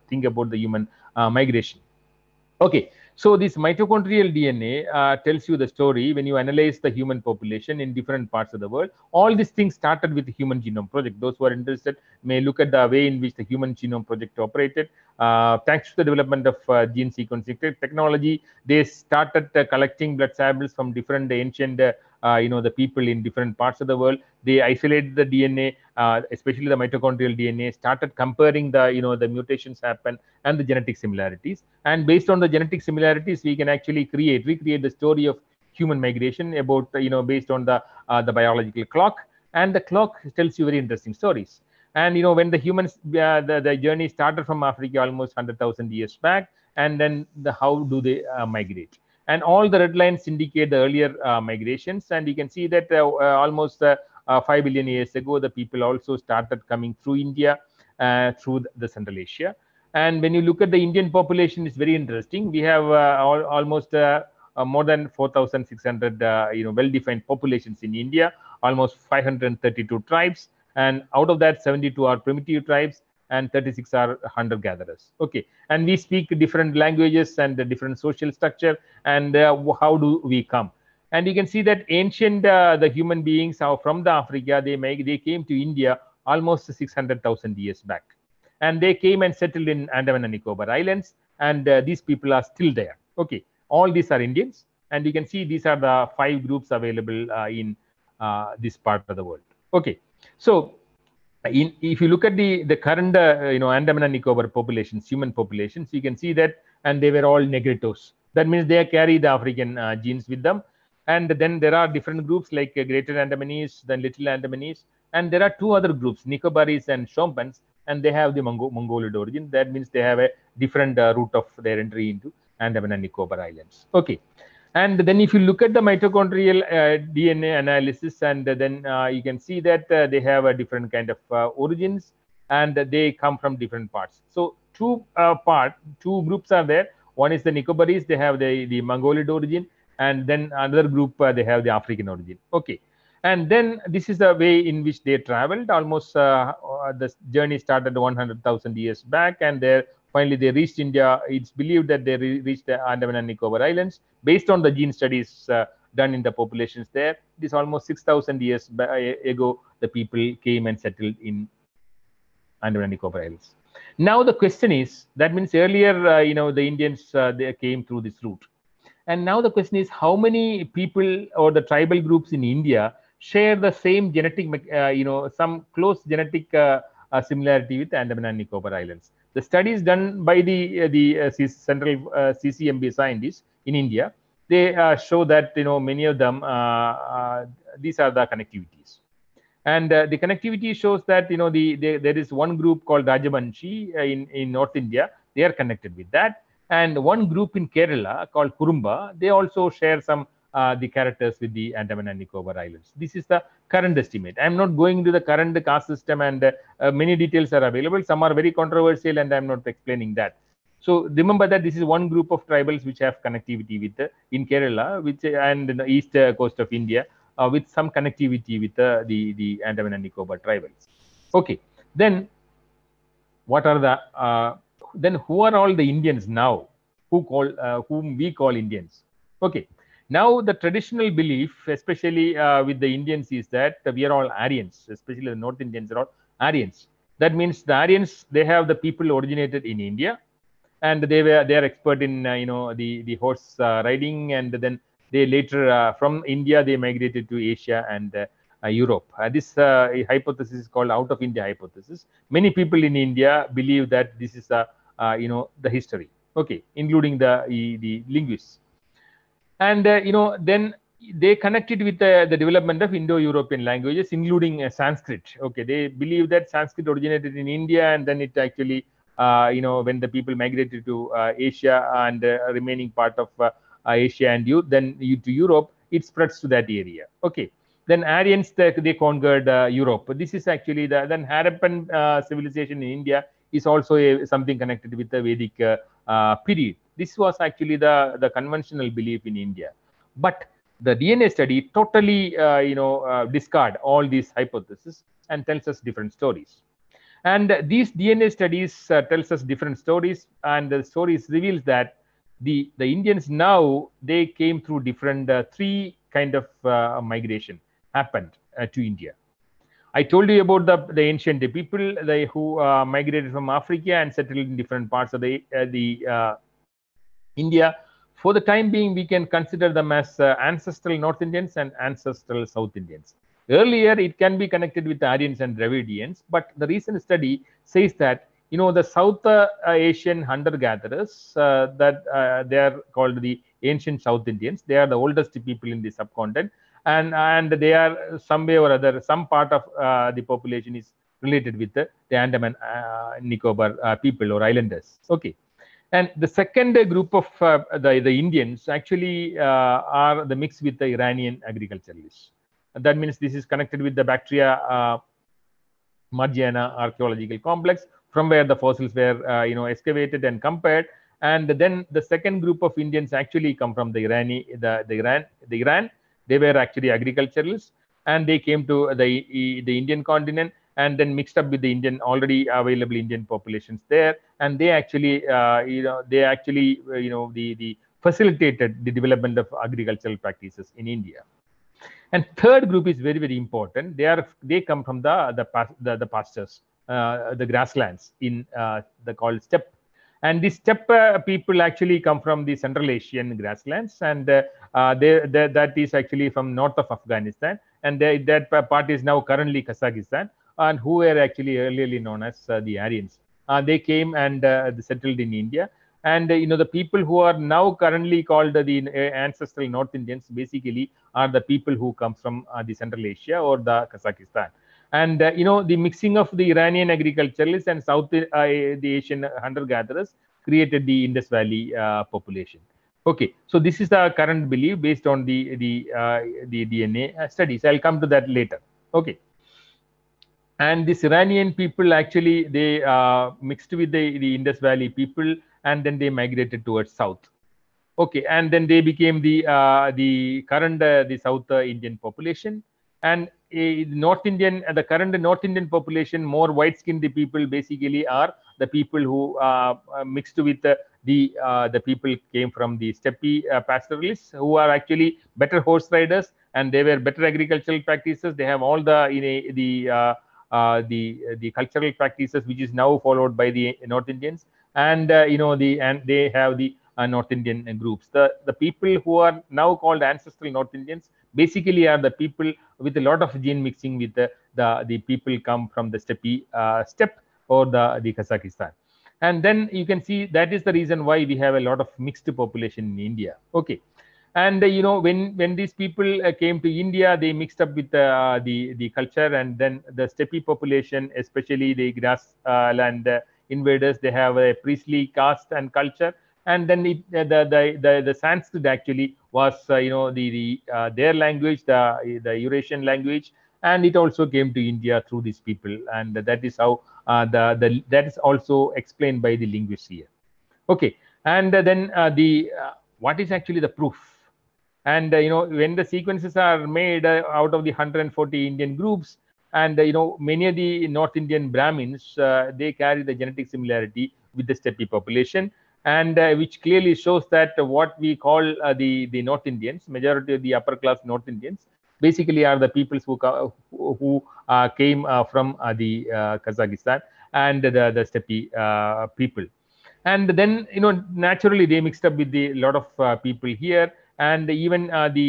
think about the human migration. Okay so this mitochondrial DNA uh, tells you the story when you analyze the human population in different parts of the world. All these things started with the Human Genome Project. Those who are interested may look at the way in which the Human Genome Project operated. uh, thanks to the development of uh, gene sequencing technology, they started uh, collecting blood samples from different ancient, uh, you know, the people in different parts of the world. They isolated the DNA, uh, especially the mitochondrial DNA, started comparing the, you know, the mutations happen and the genetic similarities. And based on the genetic similarities, we can actually create, recreate the story of human migration about, you know, based on the uh, the biological clock. And the clock tells you very interesting stories and you know when the humans uh, the, the journey started from africa almost 100000 years back and then the how do they uh, migrate and all the red lines indicate the earlier uh, migrations. And you can see that uh, uh, almost uh, 5 billion years ago the people also started coming through india through the central asia. And when you look at the indian population it's very interesting. We have all, almost more than 4600 you know well defined populations in india almost 532 tribes. And out of that 72 are primitive tribes and 36 are hunter gatherers. Okay. And we speak different languages and the different social structure and uh, how do we come? And you can see that ancient uh, the human beings are from the africa. They make they came to india almost 600000 years back. And they came and settled in andaman and nicobar islands and uh, these people are still there. Okay. All these are indians and you can see these are the five groups available uh, in uh, this part of the world. Okay. So, in, if you look at the the current uh, you know Andaman and Nicobar populations, human populations, you can see that, and they were all negritos. That means they carry the African uh, genes with them. And then there are different groups like uh, Greater Andamanese, then Little Andamanese, and there are two other groups, Nicobaris and Shompens, and they have the Mongo- Mongoloid origin. That means they have a different uh, route of their entry into Andaman and Nicobar Islands. Okay. And then if you look at the mitochondrial uh, DNA analysis, and then uh, you can see that uh, they have a different kind of uh, origins and they come from different parts. So two uh, part, two groups are there. One is the Nicobaris, they have the, the Mongolian origin, and then another group, uh, they have the African origin. Okay. And then this is the way in which they traveled. Almost the journey started 100,000 years back, and there finally they reached India. It's believed that they re- reached the Andaman and Nicobar Islands based on the gene studies uh, done in the populations there. It is almost 6,000 years ago the people came and settled in Andaman and Nicobar Islands. Now the question is that means earlier uh, you know the Indians uh, they came through this route, and now the question is how many people or the tribal groups in India share the same genetic uh, you know some close genetic uh, similarity with Andaman and Nicobar Islands the studies done by the uh, the uh, central uh, CCMB scientists in India, they show that you know many of them these are the connectivities, and the connectivity shows that you know the, the there is one group called Rajavanshi in in North India. They are connected with that, and one group in Kerala called Kurumba. They also share some uh, the characters with the Andaman and Nicobar Islands. This is the current estimate. I'm not going into the current caste system and uh, uh, many details are available. Some are very controversial and I'm not explaining that. So remember that this is one group of tribals which have connectivity with uh, in Kerala, which uh, and in the east uh, coast of India, with some connectivity with the the Andaman and Nicobar tribals. Okay, then what are the then who are all the Indians now who call whom we call Indians? Okay, now, the traditional belief, especially uh, with the Indians, is that we are all Aryans, especially the North Indians are all Aryans. That means the Aryans, they have the people originated in India, and they were they are expert in uh, you know the the horse uh, riding, and then they later uh, from India they migrated to Asia and uh, uh, Europe. this hypothesis is called out of India hypothesis. Many people in India believe that this is the you know the history. Okay, including the the linguists and uh, you know then they connected with uh, the development of indo-european languages including uh, sanskrit. Okay they believe that sanskrit originated in india and then it actually uh, you know when the people migrated to uh, asia and uh, remaining part of asia and you then you, to europe it spreads to that area. Okay then aryans they, they conquered europe. This is actually the then harappan civilization in india is also a, something connected with the vedic period this was actually the, the conventional belief in India. But the DNA study totally, uh, you know, uh, discard all these hypotheses and tells us different stories. And these DNA studies uh, tells us different stories, and the stories reveals that the the Indians now they came through different uh, three kind of uh, migration happened uh, to India. I told you about the, the ancient people they, who uh, migrated from Africa and settled in different parts of the, uh, the uh, India. For the time being, we can consider them as uh, ancestral North Indians and ancestral South Indians. Earlier, it can be connected with the Aryans and Dravidians, but the recent study says that you know the South uh, Asian hunter-gatherers uh, that they are called the ancient South Indians. They are the oldest people in the subcontinent and and they are some way or other some part of uh, the population is related with the, the Andaman uh, Nicobar uh, people or islanders. Okay, and the second group of the the Indians actually are the mix with the Iranian agriculturalists. That means this is connected with the Bactria Margiana archaeological complex from where the fossils were you know excavated and compared and then the second group of Indians actually come from the Irani, the, the Iran, the Iran, they were actually agriculturalists and they came to the, the Indian continent and then mixed up with the Indian already available Indian populations there. And they actually, uh, you know, they actually, uh, you know, the, the facilitated the development of agricultural practices in India. And third group is very, very important. They are, they come from the, the, the, the pastures, uh, the grasslands in uh, the called steppe and the steppe uh, people actually come from the Central Asian grasslands, and uh, uh, they, they, that is actually from north of Afghanistan, and they, that part is now currently Kazakhstan, and who were actually earlier known as the Aryans. they came and settled in India, and you know the people who are now currently called the ancestral North Indians basically are the people who come from the Central Asia or the Kazakhstan and uh, you know the mixing of the Iranian agriculturalists and South uh, the Asian hunter-gatherers created the Indus Valley uh, population. Okay, so this is the current belief based on the the uh, the DNA studies. I'll come to that later. Okay, and this Iranian people actually they uh, mixed with the the Indus Valley people and then they migrated towards south. Okay, and then they became the uh, the current the South Indian population and North Indian, the current North Indian population, more white-skinned people basically are the people who uh, mixed with the the, uh, the people came from the steppe uh, pastoralists who are actually better horse riders and they were better agricultural practices. They have all the you know, the uh, uh, the the cultural practices which is now followed by the North Indians and uh, you know the and they have the North Indian groups. The the people who are now called ancestral North Indians basically are the people with a lot of gene mixing with the, the, the people come from the steppe uh, steppe or the, the Kazakhstan. And then you can see that is the reason why we have a lot of mixed population in India. Okay. And uh, you know when when these people uh, came to India, they mixed up with uh, the the culture, and then the steppe population, especially the grassland uh, invaders, they have a priestly caste and culture, and then it, the, the, the, the Sanskrit actually was, uh, you know, the, the uh, their language, the, the Eurasian language, and it also came to India through these people. And that is how uh, the, the, that is also explained by the linguists here. Okay, and then the, what is actually the proof? And, you know, when the sequences are made out of the 140 Indian groups, and you know many of the north indian brahmins uh, they carry the genetic similarity with the steppe population and uh, which clearly shows that what we call uh, the the North Indians, majority of the upper class North Indians, basically are the peoples who who uh, came uh, from uh, the uh, Kazakhstan and the the steppe people, and then you know naturally they mixed up with the lot of people here, and even the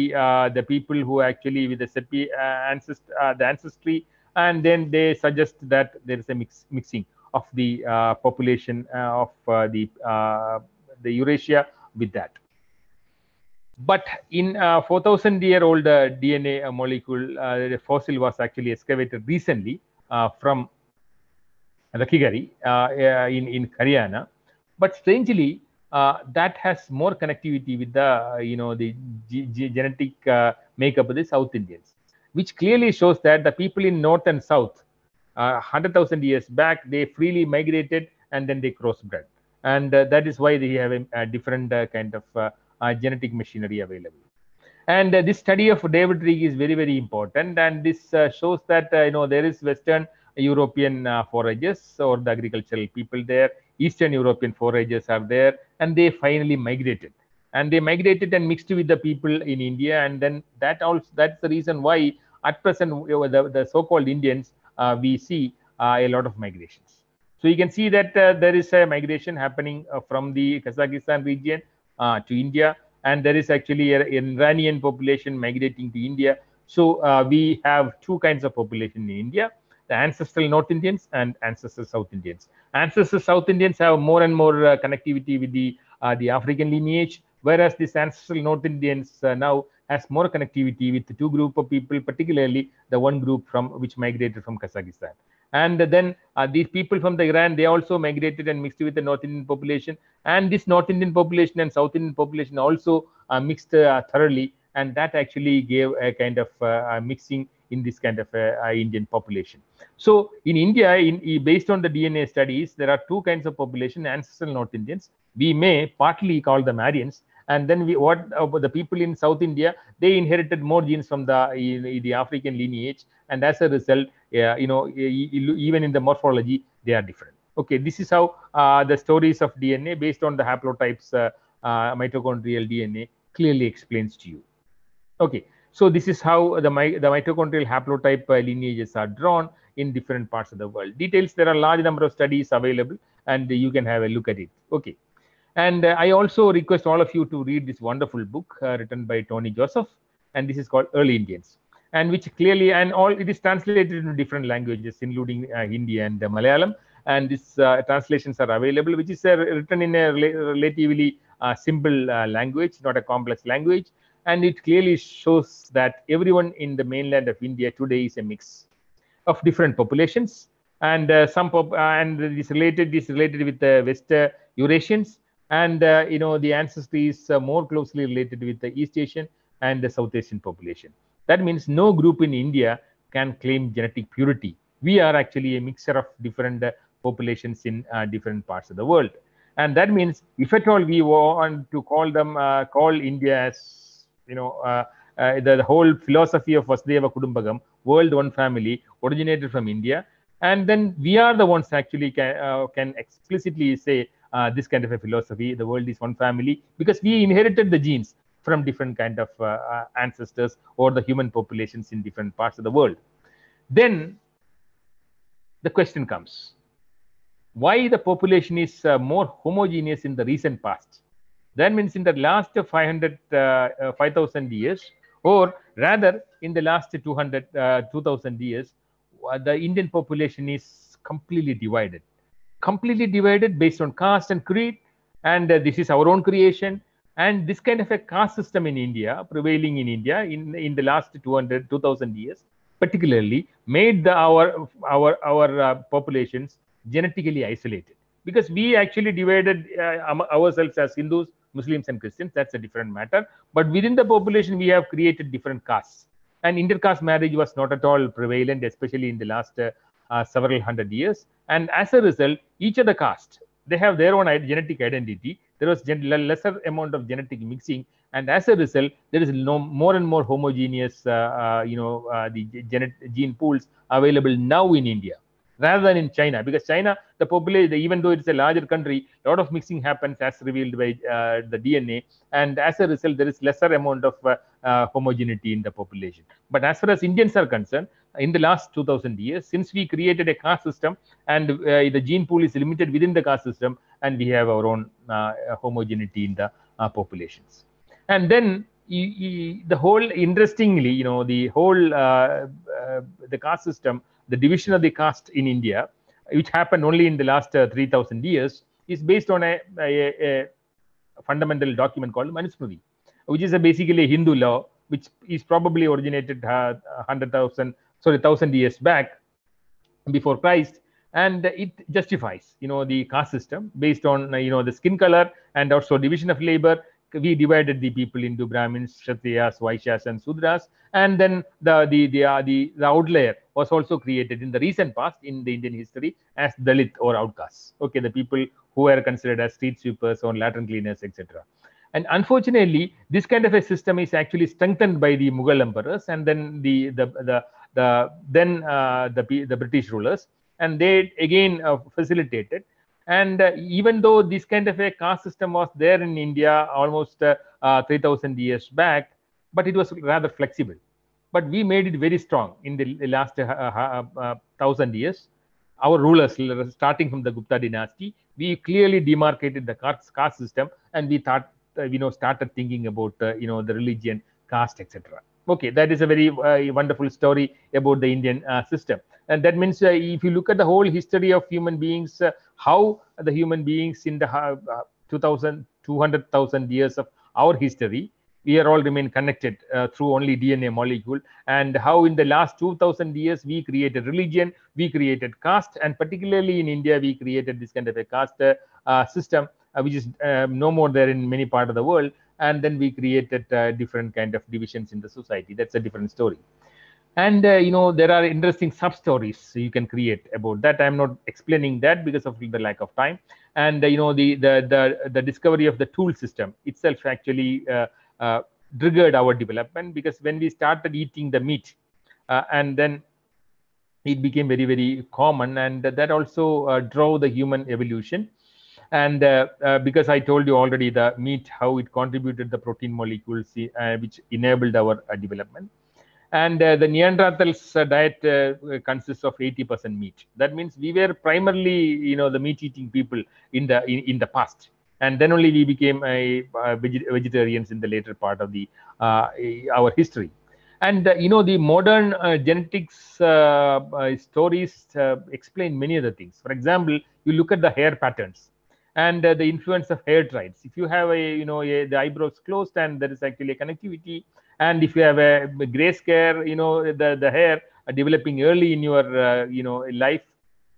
the people who actually with the ancest the ancestry, and then they suggest that there is a mix mixing of the uh, population uh, of uh, the the Eurasia with that. But in 4,000 year old DNA molecule, the fossil was actually excavated recently from Rakhigarhi in, in Haryana. But strangely, uh, that has more connectivity with the you know the genetic uh, makeup of the South Indians, which clearly shows that the people in North and South 100,000 years back, they freely migrated and then they crossbred. And uh, that is why they have a, a different uh, kind of uh, genetic machinery available. And this study of David Reich is very, very important. And this shows that, you know, there is Western European foragers or the agricultural people there. Eastern European foragers are there. And they finally migrated and they migrated and mixed with the people in India. And then that also that's the reason why at present the, the so-called Indians uh, we see uh, a lot of migrations. So you can see that uh, there is a migration happening uh, from the Kazakhstan region uh, to India, and there is actually an Iranian population migrating to India. So uh, we have two kinds of population in India: the ancestral North Indians and ancestral South Indians. Ancestral South Indians have more and more uh, connectivity with the uh, the African lineage, whereas this ancestral North Indians uh, now has more connectivity with the two group of people, particularly the one group from which migrated from Kazakhstan. And then uh, these people from the Iran, they also migrated and mixed with the North Indian population. And this North Indian population and South Indian population also uh, mixed uh, thoroughly, and that actually gave a kind of uh, uh, mixing in this kind of uh, uh, Indian population. So in India, in, in- based on the DNA studies, there are two kinds of population: ancestral North Indians. We may partly call them Aryans, and then we what uh, the people in South India they inherited more genes from the in- the African lineage, and as a result, uh, you know, even in the morphology, they are different. Okay, this is how uh, the stories of DNA based on the haplotypes, uh, uh, mitochondrial DNA, clearly explains to you. Okay, so this is how the, the mitochondrial haplotype uh, lineages are drawn in different parts of the world. Details, there are large number of studies available and you can have a look at it. Okay. And uh, I also request all of you to read this wonderful book uh, written by Tony Joseph, and this is called Early Indians, and which clearly and all it is translated into different languages, including uh, Hindi and uh, Malayalam. And these uh, translations are available, which is uh, written in a rela- relatively simple language, not a complex language, and it clearly shows that everyone in the mainland of India today is a mix of different populations. And some pop- and this related this related with the west eurasians and uh, you know the ancestry is uh, more closely related with the east asian and the south asian population. That means no group in india can claim genetic purity. We are actually a mixture of different uh, populations in different parts of the world. And that means if at all we want to call them uh, call india as you know uh, uh, the, the whole philosophy of Vasudhaiva Kutumbakam, world one family, originated from India, and then we are the ones actually can, can explicitly say uh, this kind of a philosophy. The world is one family because we inherited the genes from different kind of uh, uh, ancestors or the human populations in different parts of the world. Then the question comes: Why the population is uh, more homogeneous in the recent past? That means in the last 500, uh, uh, 5,000 years, or rather in the last 200, uh, 2000 years, the Indian population is completely divided. Completely divided based on caste and creed. And uh, this is our own creation. And this kind of a caste system in India, prevailing in India in, in the last 200, 2000 years, particularly made the, our, our, our uh, populations genetically isolated because we actually divided uh, ourselves as Hindus, Muslims, and Christians. That's a different matter. But within the population, we have created different castes. And intercaste marriage was not at all prevalent, especially in the last uh, uh, several hundred years. And as a result, each of the caste they have their own genetic identity. There was lesser amount of genetic mixing, and as a result, there is no more and more homogeneous, uh, uh, you know, uh, the ge- gene pools available now in India rather than in China, because China, the population, even though it's a larger country, a lot of mixing happens as revealed by uh, the DNA, and as a result, there is lesser amount of uh, uh, homogeneity in the population. But as far as Indians are concerned, in the last 2000 years, since we created a caste system and uh, the gene pool is limited within the caste system, and we have our own uh, homogeneity in the uh, populations. And then the whole, interestingly, you know, the whole uh, uh, the caste system, the division of the caste in India, which happened only in the last uh, 3000 years, is based on a, a, a fundamental document called Manusmriti, which is a basically a Hindu law, which is probably originated uh, 100,000, sorry, 1000 years back before Christ. And it justifies, you know, the caste system based on, you know, the skin color and also division of labor. We divided the people into Brahmins, Kshatriyas, Vaishyas, and Sudras. And then the the the, uh, the the outlier was also created in the recent past in the Indian history as Dalit or outcasts. Okay, the people who were considered as street sweepers or latrine cleaners, etc. And unfortunately, this kind of a system is actually strengthened by the Mughal emperors and then the the the, the then uh, the the British rulers, and they again uh, facilitated. And uh, even though this kind of a caste system was there in India almost uh, uh, 3,000 years back, but it was rather flexible. but we made it very strong in the last thousand years. Our rulers, starting from the Gupta dynasty, we clearly demarcated the caste system, and we thought, you know, started thinking about, you know, the religion, caste, etc. Okay, that is a very wonderful story about the Indian system. And that means uh, if you look at the whole history of human beings uh, how the human beings in the uh, 2000 200000 years of our history we are all remain connected through only dna molecule. And how in the last 2000 years we created religion we created caste and particularly in india we created this kind of a caste system which is um, no more there in many part of the world and then we created different kind of divisions in the society. That's a different story. And uh, you know there are interesting sub stories you can create about that. I'm not explaining that because of the lack of time. And uh, you know the, the the the discovery of the tool system itself actually uh, uh triggered our development because when we started eating the meat uh, and then it became very very common and that also uh, drove the human evolution and uh, uh, because i told you already the meat how it contributed the protein molecules uh, which enabled our development and uh, the Neanderthals uh, diet uh, consists of 80% meat. That means we were primarily, you know, the meat-eating people in the in, in, the past, and then only we became a, a vegetarians in the later part of the our history. And you know, the modern genetics stories explain many other things. For example, you look at the hair patterns and uh, the influence of hair traits. If you have a, you know, a, the eyebrows closed and there is actually a connectivity, and if you have a gray scare, you know, the, the hair developing early in your, uh, you know, life,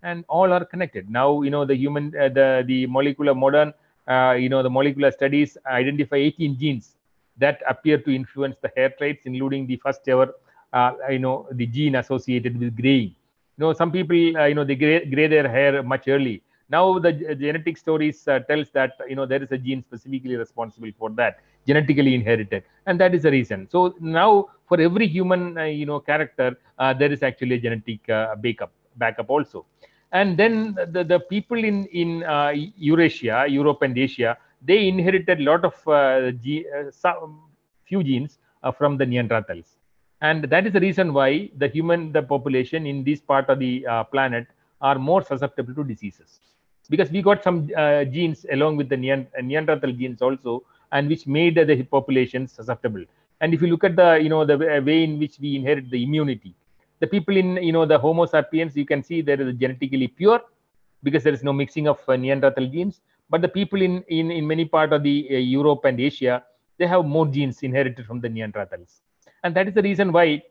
and all are connected. Now, you know, the human, uh, the, the molecular modern, uh, you know, the molecular studies identify 18 genes that appear to influence the hair traits, including the first ever, uh, you know, the gene associated with graying. You know, some people, uh, you know, they gray, gray their hair much early now the genetic stories uh, tells that you know there is a gene specifically responsible for that genetically inherited and that is the reason. So now for every human uh, you know character uh, there is actually a genetic uh, backup backup also. And then the, the people in in uh, eurasia europe and asia they inherited a lot of uh, ge some, few genes from the neanderthals. And that is the reason why the human the population in this part of the planet are more susceptible to diseases because we got some uh, genes along with the Neanderthal genes also, and which made the population susceptible. And if you look at the, you know, the way in which we inherit the immunity, the people in, you know, the Homo sapiens, you can see there is genetically pure because there is no mixing of uh, Neanderthal genes. But the people in, in, in many part of the uh, Europe and Asia, they have more genes inherited from the Neanderthals. And that is the reason why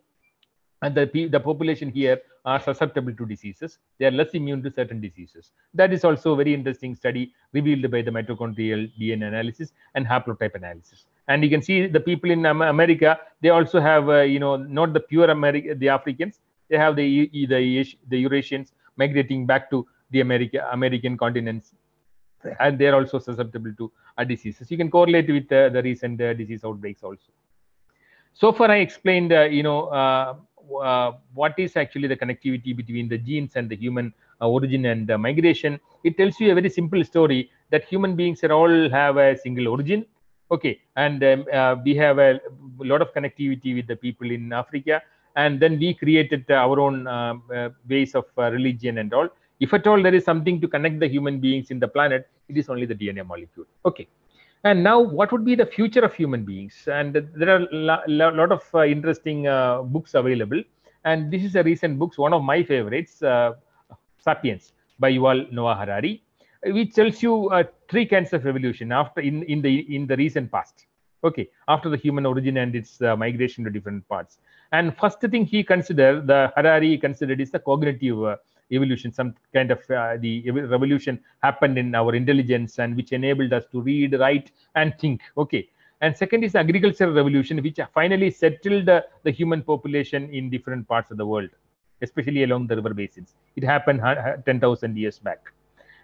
and the, the population here are susceptible to diseases. They are less immune to certain diseases. That is also a very interesting study revealed by the mitochondrial DNA analysis and haplotype analysis. And you can see the people in America, they also have, uh, you know, not the pure America, the Africans, they have the, the, the Eurasians migrating back to the America, American continents. And they're also susceptible to uh, diseases. You can correlate with uh, the recent uh, disease outbreaks also. So far, I explained, uh, you know, uh, what is actually the connectivity between the genes and the human uh, origin and uh, migration. It tells you a very simple story that human beings are all have a single origin. Okay and um, uh, we have a lot of connectivity with the people in africa. And then we created our own um, ways of religion and all. If at all there is something to connect the human beings in the planet it is only the dna molecule. Okay and now, what would be the future of human beings? And there are a lot of uh, interesting uh, books available. And this is a recent book, one of my favorites, uh, *Sapiens* by Yuval Noah Harari, which tells you uh, three kinds of evolution after in, in the in the recent past. Okay, after the human origin and its uh, migration to different parts. And first thing he considered, the Harari considered, is the cognitive uh, evolution, some kind of uh, the revolution happened in our intelligence and which enabled us to read, write, and think. Okay. And second is the agricultural revolution, which finally settled uh, the human population in different parts of the world, especially along the river basins. It happened 10,000 years back.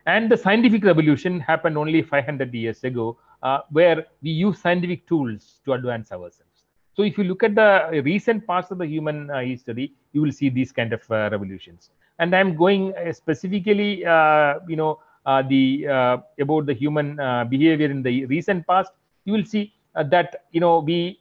And the scientific revolution happened only 500 years ago, uh, where we use scientific tools to advance ourselves. So if you look at the recent parts of the human uh, history, you will see these kind of uh, revolutions and i'm going uh, specifically uh, you know uh, the about the human behavior in the recent past. You will see that you know we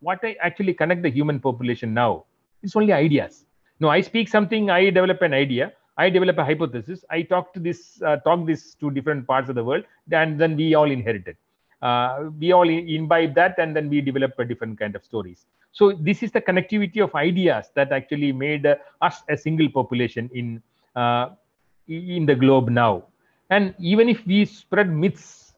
what I actually connect the human population now it's only ideas. No i speak something i develop an idea i develop a hypothesis i talk to this uh, talk this to different parts of the world and then we all inherit it. Uh, we all imbibe that and then we develop a different kind of stories so this is the connectivity of ideas that actually made uh, us a single population in uh, in the globe now. And even if we spread myths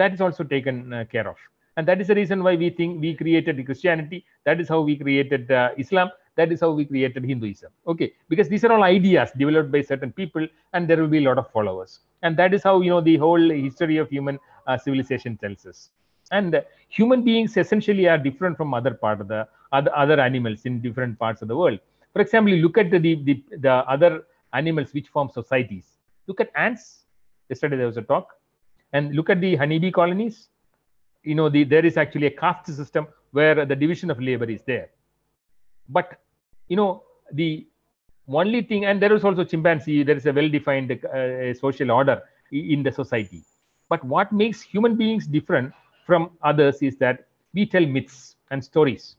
that is also taken uh, care of. And that is the reason why we think we created christianity. That is how we created islam. That is how we created hinduism. Okay. Because these are all ideas developed by certain people and there will be a lot of followers. And that is how you know the whole history of human uh, civilization tells us and human beings essentially are different from other part of the other, other animals in different parts of the world. For example look at the, the, the other animals which form societies. Look at ants. Yesterday there was a talk. And look at the honeybee colonies. You know the, there is actually a caste system where the division of labor is there. But you know the only thing and there is also chimpanzee there is a well defined uh, social order in the society. But what makes human beings different from others is that we tell myths and stories.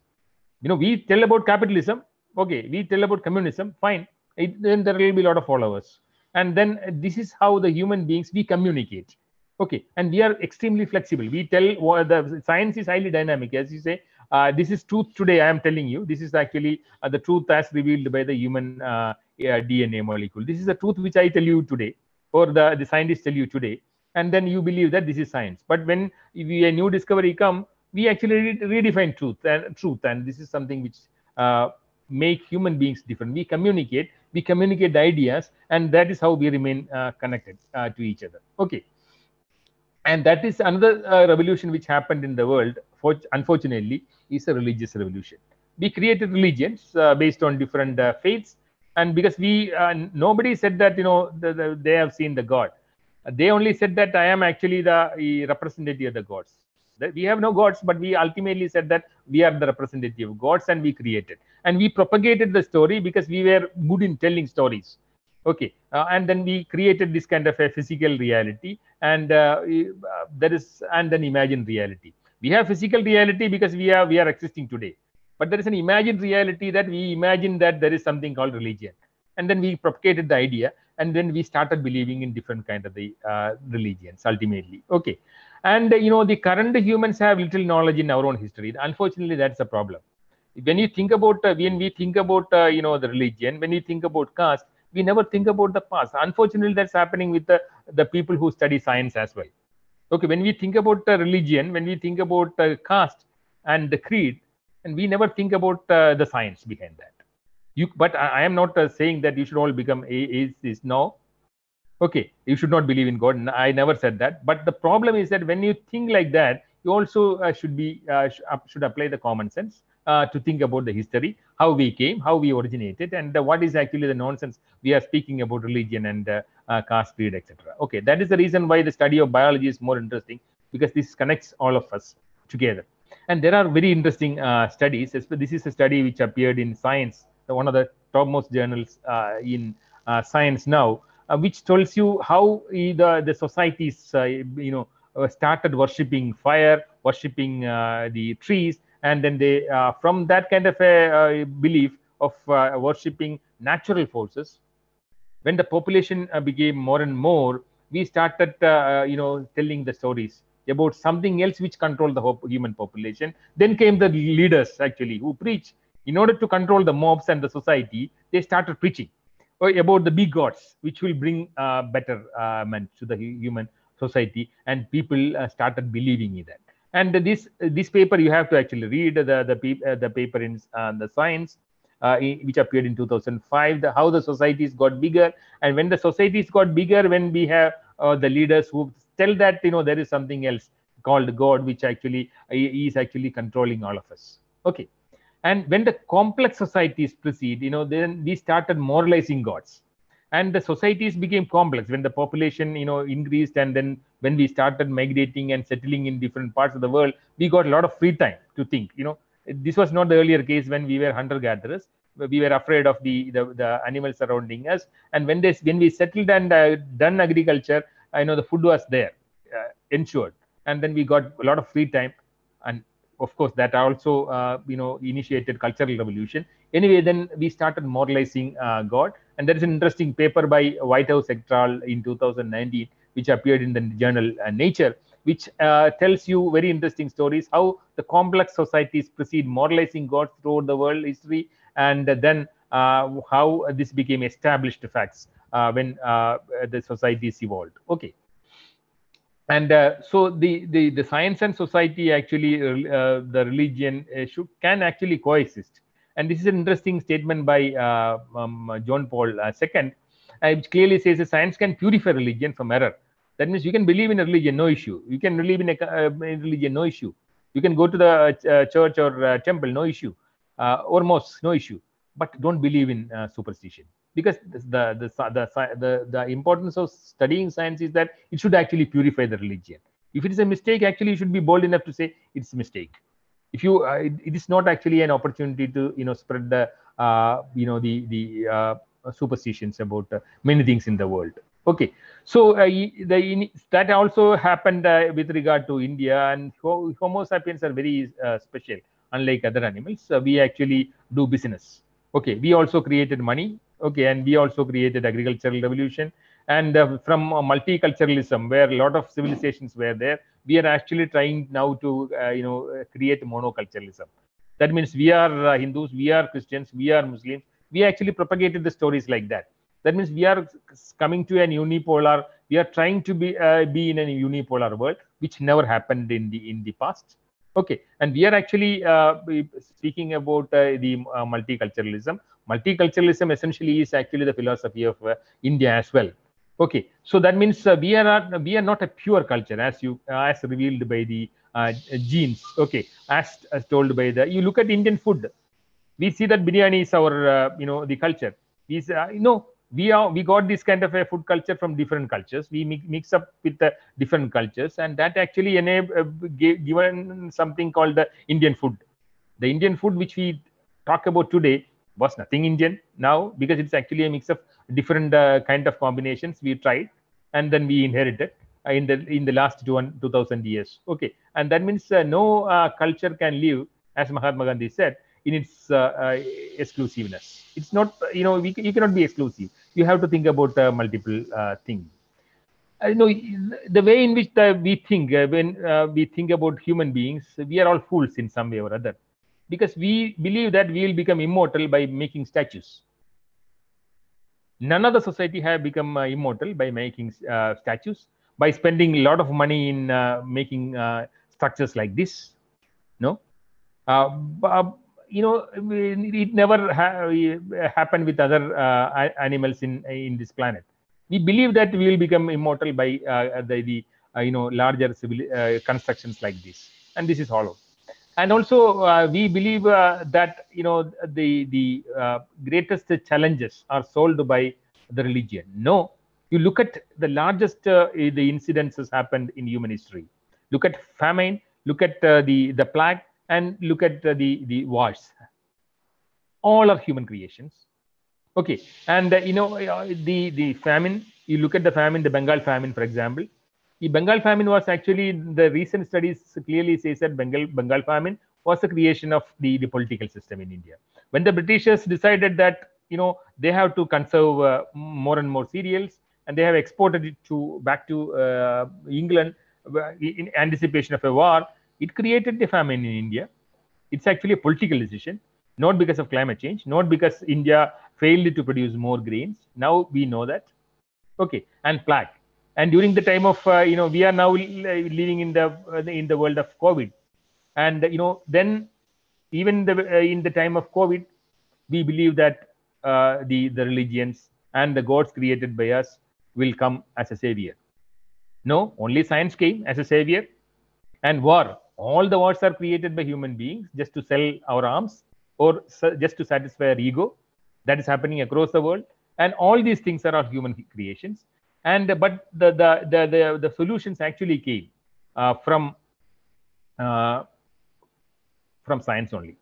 You know we tell about capitalism okay we tell about communism fine. It, then there will be a lot of followers. And then this is how the human beings we communicate okay. And we are extremely flexible. We tell what the science is highly dynamic. As you say uh, this is truth today i am telling you. This is actually uh, the truth as revealed by the human uh, dna molecule. This is the truth which i tell you today or the, the scientists tell you today and then you believe that this is science. But when we, a new discovery come we actually re redefine truth and truth. And this is something which uh, make human beings different. We communicate we communicate the ideas and that is how we remain uh, connected uh, to each other. Okay. And that is another uh, revolution which happened in the world for, unfortunately is a religious revolution. We created religions uh, based on different uh, faiths. And because we nobody said that you know the, the, they have seen the god they only said that i am actually the representative of the gods. We have no gods but we ultimately said that we are the representative of gods and we created. And we propagated the story because we were good in telling stories. Okay uh, and then we created this kind of a physical reality and uh, uh, there is and then imagined reality. We have physical reality because we are we are existing today. But there is an imagined reality that we imagine that there is something called religion and then we propagated the idea and then we started believing in different kind of the uh, religions ultimately. Okay. And uh, you know the current humans have little knowledge in our own history. Unfortunately that's a problem. When you think about uh, when we think about you know the religion when you think about caste we never think about the past. Unfortunately that's happening with the, the people who study science as well. Okay. When we think about uh, religion when we think about uh, caste and the creed and we never think about uh, the science behind that you but i, I am not uh, saying that you should all become atheists no okay you should not believe in god i never said that but the problem is that when you think like that you also uh, should be uh, should apply the common sense uh, to think about the history, how we came, how we originated, and uh, what is actually the nonsense we are speaking about religion and uh, uh caste, creed, etc. Okay, that is the reason why the study of biology is more interesting because this connects all of us together. And there are very interesting studies. This is a study which appeared in Science, one of the topmost journals uh, in science now, which tells you how the the societies, you know, started worshipping fire, worshipping the trees, and then they uh, from that kind of a uh, belief of uh, worshipping natural forces when the population became more and more we started you know telling the stories about something else which controlled the human population. Then came the leaders actually who preach in order to control the mobs and the society they started preaching about the big gods which will bring uh, betterment to the human society and people uh, started believing in that. And this this paper you have to actually read the the, uh, the paper in uh, the science uh, which appeared in 2005 the, how the societies got bigger. And when the societies got bigger when we have uh, the leaders who tell that you know there is something else called god which actually is actually controlling all of us. Okay and when the complex societies proceed you know then we started moralizing gods. And the societies became complex when the population you know increased. And then when we started migrating and settling in different parts of the world we got a lot of free time to think you know. This was not the earlier case when we were hunter gatherers. We were afraid of the, the, the animals surrounding us. And when this when we settled and uh, done agriculture i know the food was there uh, ensured. And then we got a lot of free time. And of course, that also uh, you know initiated cultural revolution. Anyway, then we started moralizing uh, God, and there is an interesting paper by Whitehouse et al. in 2019, which appeared in the journal uh, Nature, which uh, tells you very interesting stories how the complex societies proceed moralizing God throughout the world history, and then uh, how this became established facts uh, when the societies evolved. Okay and uh, so the, the the science and society actually uh, the religion uh, should can actually coexist. And this is an interesting statement by uh, um, john paul ii which clearly says that science can purify religion from error. That means you can believe in a religion no issue. You can believe in a in religion no issue. You can go to the church or temple no issue or mosque no issue. But don't believe in superstition because the, the the the the importance of studying science is that it should actually purify the religion. If it is a mistake actually you should be bold enough to say it's a mistake. If you uh, it, it is not actually an opportunity to you know spread the uh, you know the the uh, superstitions about uh, many things in the world. Okay. So uh, the that also happened uh, with regard to india and homo sapiens are very special unlike other animals. We actually do business. Okay. We also created money okay and we also created agricultural revolution and uh, from uh, multiculturalism where a lot of civilizations were there. We are actually trying now to uh, you know uh, create monoculturalism. That means we are hindus we are christians we are muslims. We actually propagated the stories like that. That means we are coming to an unipolar we are trying to be uh, be in a unipolar world which never happened in the in the past okay and we are actually speaking about the multiculturalism multiculturalism essentially is actually the philosophy of uh, India as well. Okay, so that means uh, we are not we are not a pure culture as you uh, as revealed by the uh, genes. Okay, as, as told by the you look at Indian food, we see that biryani is our uh, you know the culture. Is uh, you know we are we got this kind of a food culture from different cultures. We mix up with the different cultures, and that actually enable given something called the Indian food. The Indian food which we talk about today was nothing Indian now because it's actually a mix of different uh, kind of combinations we tried and then we inherited uh, in the in the last two, 2000 years okay and that means uh, no uh, culture can live as mahatma gandhi said in its uh, uh, exclusiveness. It's not you know we, you cannot be exclusive. You have to think about multiple things. You know the way in which the, we think when we think about human beings we are all fools in some way or other. Because we believe that we will become immortal by making statues. None of the society have become uh, immortal by making uh, statues, by spending a lot of money in uh, making uh, structures like this. No, uh, uh, you know, it never ha happened with other animals in in this planet. We believe that we will become immortal by the, the you know larger civil constructions like this, and this is hollow. And also uh, we believe uh, that you know the the uh, greatest challenges are solved by the religion. No. You look at the largest uh, the incidences happened in human history. Look at famine. Look at uh, the the plague and look at uh, the the wars. All are human creations. Okay and you know the the famine you look at the famine the bengal famine for example. The Bengal famine was actually the recent studies clearly says that Bengal Bengal famine was the creation of the, the political system in India. When the Britishers decided that you know they have to conserve uh, more and more cereals and they have exported it to back to uh, England uh, in anticipation of a war, it created the famine in India. It's actually a political decision, not because of climate change, not because India failed to produce more grains. Now we know that. Okay, and plague and during the time of uh, you know we are now living in the uh, in the world of covid and you know then even the, uh, in the time of covid we believe that uh, the the religions and the gods created by us will come as a savior no only science came as a savior and war all the wars are created by human beings just to sell our arms or just to satisfy our ego. That is happening across the world. And all these things are our human creations. And but the the the the, the solutions actually came uh, from uh, from science only.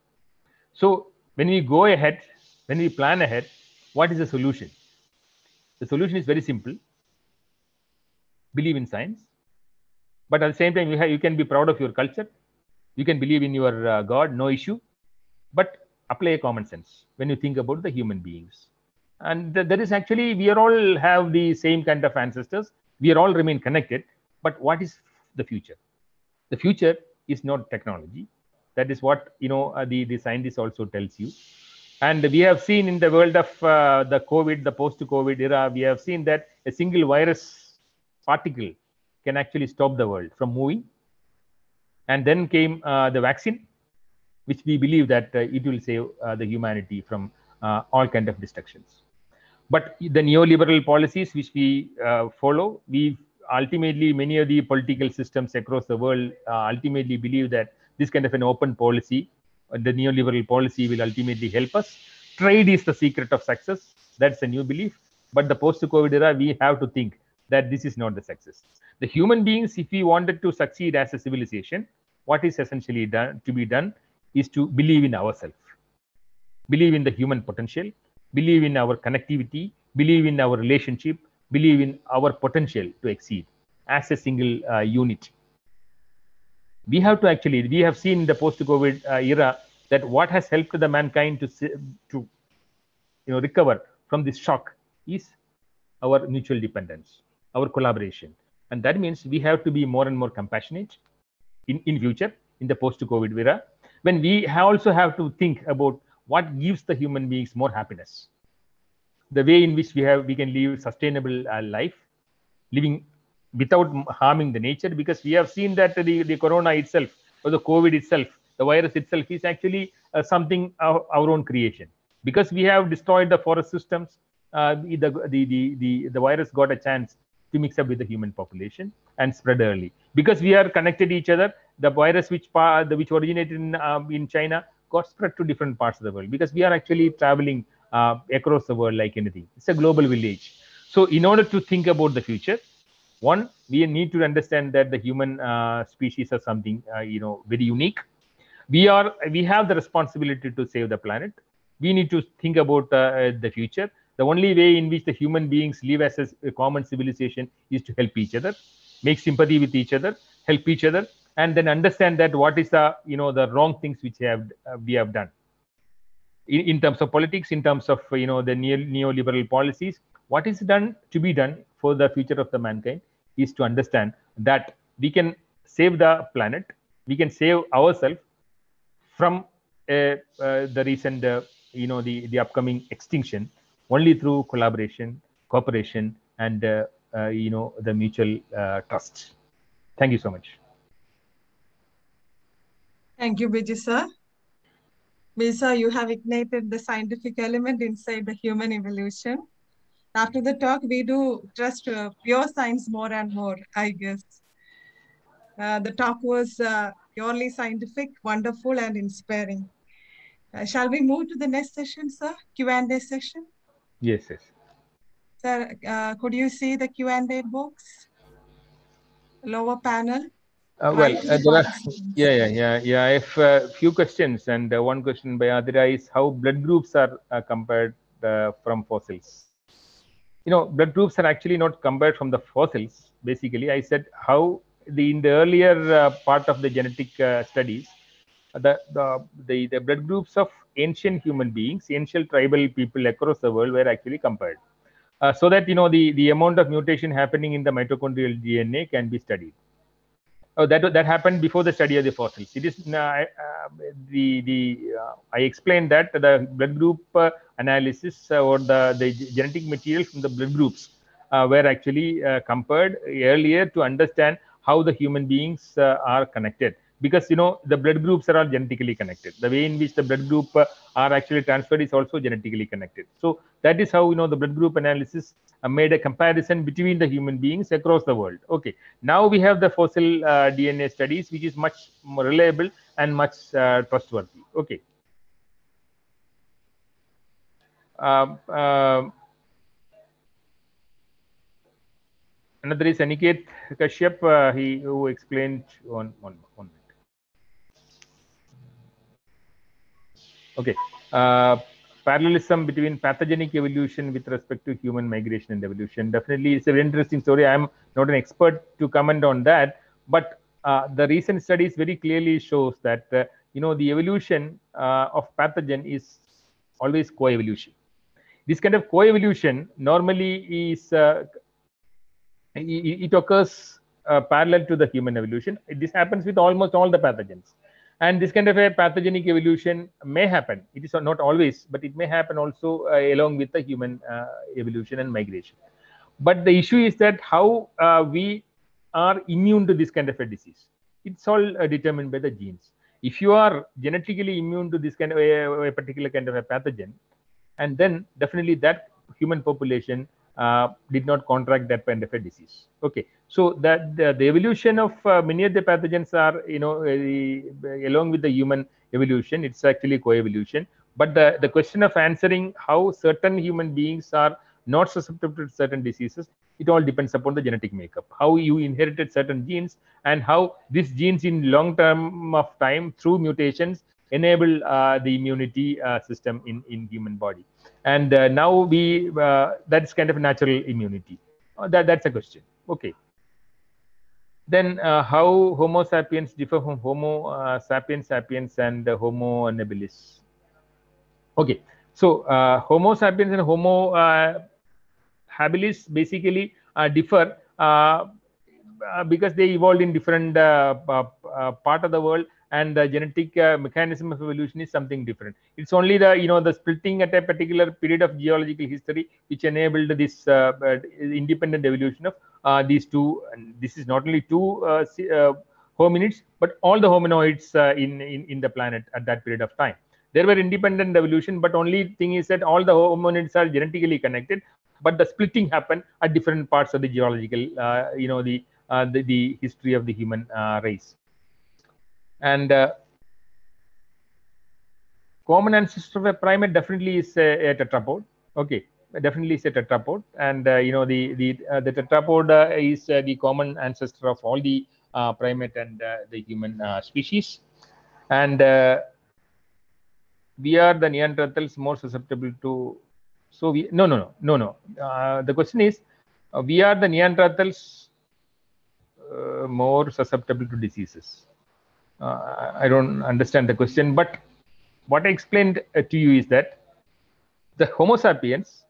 So when we go ahead when we plan ahead what is the solution? The solution is very simple. Believe in science but at the same time you have you can be proud of your culture You can believe in your uh, God, no issue, but apply common sense when you think about the human beings. And th- there is actually, we are all have the same kind of ancestors. We are all remain connected. But what is the future? The future is not technology. That is what you know. Uh, the the scientist also tells you. And we have seen in the world of uh, the COVID, the post-COVID era, we have seen that a single virus particle can actually stop the world from moving. And then came uh, the vaccine, which we believe that uh, it will save uh, the humanity from uh, all kind of destructions. But the neoliberal policies which we uh, follow, we ultimately many of the political systems across the world ultimately believe that this kind of an open policy the neoliberal policy will ultimately help us. Trade is the secret of success. That's a new belief. But the post-COVID era, we have to think that this is not the success. The human beings, if we wanted to succeed as a civilization, what is essentially done to be done is to believe in ourselves, believe in the human potential, believe in our connectivity, believe in our relationship, believe in our potential to exceed as a single uh, unit. We have to actually we have seen in the post-covid uh, era that what has helped the mankind to to you know recover from this shock is our mutual dependence our collaboration. And that means we have to be more and more compassionate in in future in the post-covid era when we also have to think about what gives the human beings more happiness. The way in which we have we can live sustainable uh, life living without harming the nature because we have seen that the, the corona itself or the covid itself the virus itself is actually uh, something our, our own creation. Because we have destroyed the forest systems uh, the, the, the, the, the virus got a chance to mix up with the human population and spread early. Because we are connected to each other the virus which which originated in, um, in china got spread to different parts of the world. Because we are actually traveling uh, across the world like anything. It's a global village. So in order to think about the future one we need to understand that the human uh, species are something uh, you know very unique. We are we have the responsibility to save the planet. We need to think about uh, the future the only way in which the human beings live as a common civilization is to help each other make sympathy with each other help each other and then understand that what is the you know the wrong things which have uh, we have done. In, in terms of politics in terms of you know the neo, neoliberal policies what is done to be done for the future of the mankind is to understand that we can save the planet we can save ourselves from uh, uh, the recent uh, you know the the upcoming extinction only through collaboration cooperation and uh, uh, you know the mutual uh, trust thank you so much thank you Biju sir Bisa, you have ignited the scientific element inside the human evolution after the talk, we do trust uh, pure science more and more, I guess. Uh, the talk was uh, purely scientific, wonderful, and inspiring. Shall we move to the next session, sir? Q&A session? Yes, yes. Sir, uh, could you see the Q&A box? Lower panel? Uh, well, uh, there are, yeah, yeah, yeah, yeah. I have a few questions, and uh, one question by Adira is how blood groups are uh, compared uh, from fossils you know blood groups are actually not compared from the fossils basically i said how the in the earlier uh, part of the genetic uh, studies the, the, the the blood groups of ancient human beings ancient tribal people across the world were actually compared. Uh, so that you know the the amount of mutation happening in the mitochondrial dna can be studied. Oh, that that happened before the study of the fossils. It is uh, the the uh, I explained that the blood group uh, analysis or the the genetic material from the blood groups were actually compared earlier to understand how the human beings are connected because you know the blood groups are all genetically connected. The way in which the blood group uh, are actually transferred is also genetically connected. So that is how you know the blood group analysis uh, made a comparison between the human beings across the world. Okay. Now we have the fossil uh, dna studies which is much more reliable and much uh, trustworthy. Okay. Um, another is Aniket Kashyap, uh, he who explained on one, one Okay. Uh, parallelism between pathogenic evolution with respect to human migration and evolution. Definitely, it's a very interesting story. I'm not an expert to comment on that, but uh, the recent studies very clearly shows that uh, you know the evolution uh, of pathogen is always coevolution. This kind of coevolution normally is uh, it, it occurs uh, parallel to the human evolution. This happens with almost all the pathogens. And this kind of a pathogenic evolution may happen. It is not always, but it may happen also uh, along with the human uh, evolution and migration. But the issue is that how uh, we are immune to this kind of a disease. It's all uh, determined by the genes. If you are genetically immune to this kind of a, a particular kind of a pathogen, and then definitely that human population uh, did not contract that kind of a disease. Okay, so that the, the evolution of uh, many of the pathogens are, you know, uh, along with the human evolution, it's actually co-evolution. But the, the question of answering how certain human beings are not susceptible to certain diseases, it all depends upon the genetic makeup, how you inherited certain genes and how these genes in long term of time through mutations enable uh, the immunity uh, system in, in human body and uh, now we uh, that's kind of natural immunity. Uh, that that's a question. Okay. Then uh, how homo sapiens differ from homo uh, sapiens sapiens and uh, homo habilis? Okay. So homo sapiens and homo habilis basically differ because they evolved in different part of the world and the genetic uh, mechanism of evolution is something different. It's only the you know the splitting at a particular period of geological history which enabled this uh, independent evolution of uh, these two. And this is not only two hominids but all the hominoids in, in in the planet at that period of time. There were independent evolution, but only thing is that all the hominids are genetically connected, but the splitting happened at different parts of the geological, you know, the uh, the, the, history of the human uh, race and uh, common ancestor of a primate definitely is a, a tetrapod. Okay definitely is a tetrapod. And uh, you know the the uh, the tetrapod uh, is uh, the common ancestor of all the uh, primate and the human species. And we are the neanderthals more susceptible to so we no no no no. No the question is we are the neanderthals more susceptible to diseases uh, I don't understand the question, but what I explained uh, to you is that the Homo sapiens,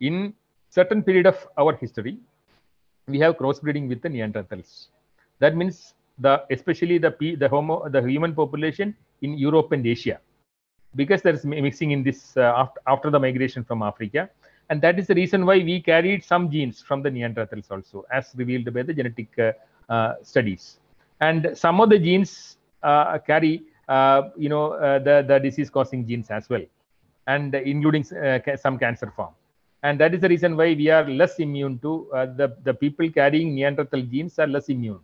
in certain period of our history, we have crossbreeding with the Neanderthals. That means the especially the the Homo the human population in Europe and Asia, because there is mixing in this uh, after after the migration from Africa, and that is the reason why we carried some genes from the Neanderthals also, as revealed by the genetic uh, uh, studies and some of the genes uh, carry uh, you know uh, the the disease causing genes as well and including some cancer form. And that is the reason why we are less immune to the the people carrying neanderthal genes are less immune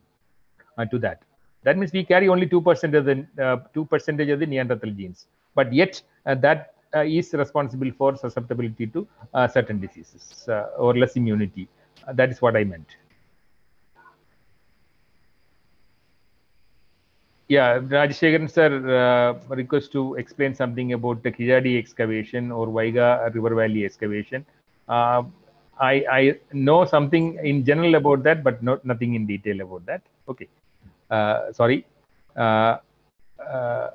to that. That means we carry only 2% of the uh, 2 percentage of the neanderthal genes. But yet uh, that uh, is responsible for susceptibility to certain diseases or less immunity. That is what i meant yeah, Rajashekharan sir uh, request to explain something about the Keezhadi excavation or Vaigai River Valley excavation. Uh, I, I know something in general about that, but not nothing in detail about that. Okay, uh, sorry. Uh, uh,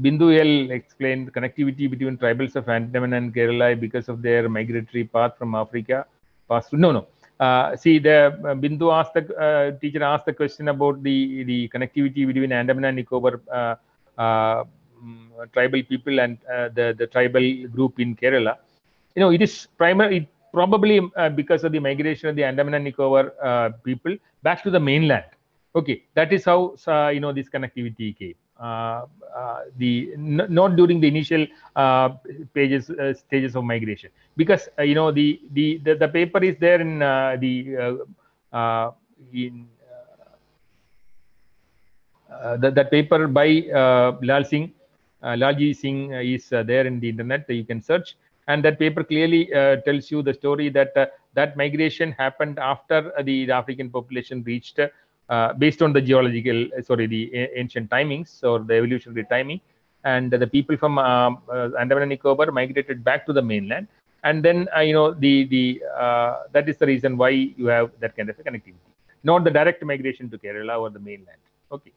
Bindu L explained connectivity between tribals of Andaman and Kerala because of their migratory path from Africa. Past no, no. Uh, see, the uh, Bindu asked the uh, teacher asked the question about the the connectivity between Andaman and Nicobar tribal people and the the tribal group in Kerala. You know, it is primarily probably because of the migration of the Andaman and Nicobar people back to the mainland. Okay, that is how you know this connectivity came. Uh, uh, the not during the initial uh, pages stages of migration because you know the, the the the paper is there in the in that, that paper by Lal Singh uh, Lalji Singh is uh, there in the internet. You can search, and that paper clearly uh, tells you the story that that migration happened after the, the African population reached uh, based on the geological, uh, sorry, the ancient timings or the evolutionary timing. And the people from um, uh, Andaman and Nicobar migrated back to the mainland. And then, you know, the the that is the reason why you have that kind of a connectivity. not the direct migration to Kerala or the mainland. Okay.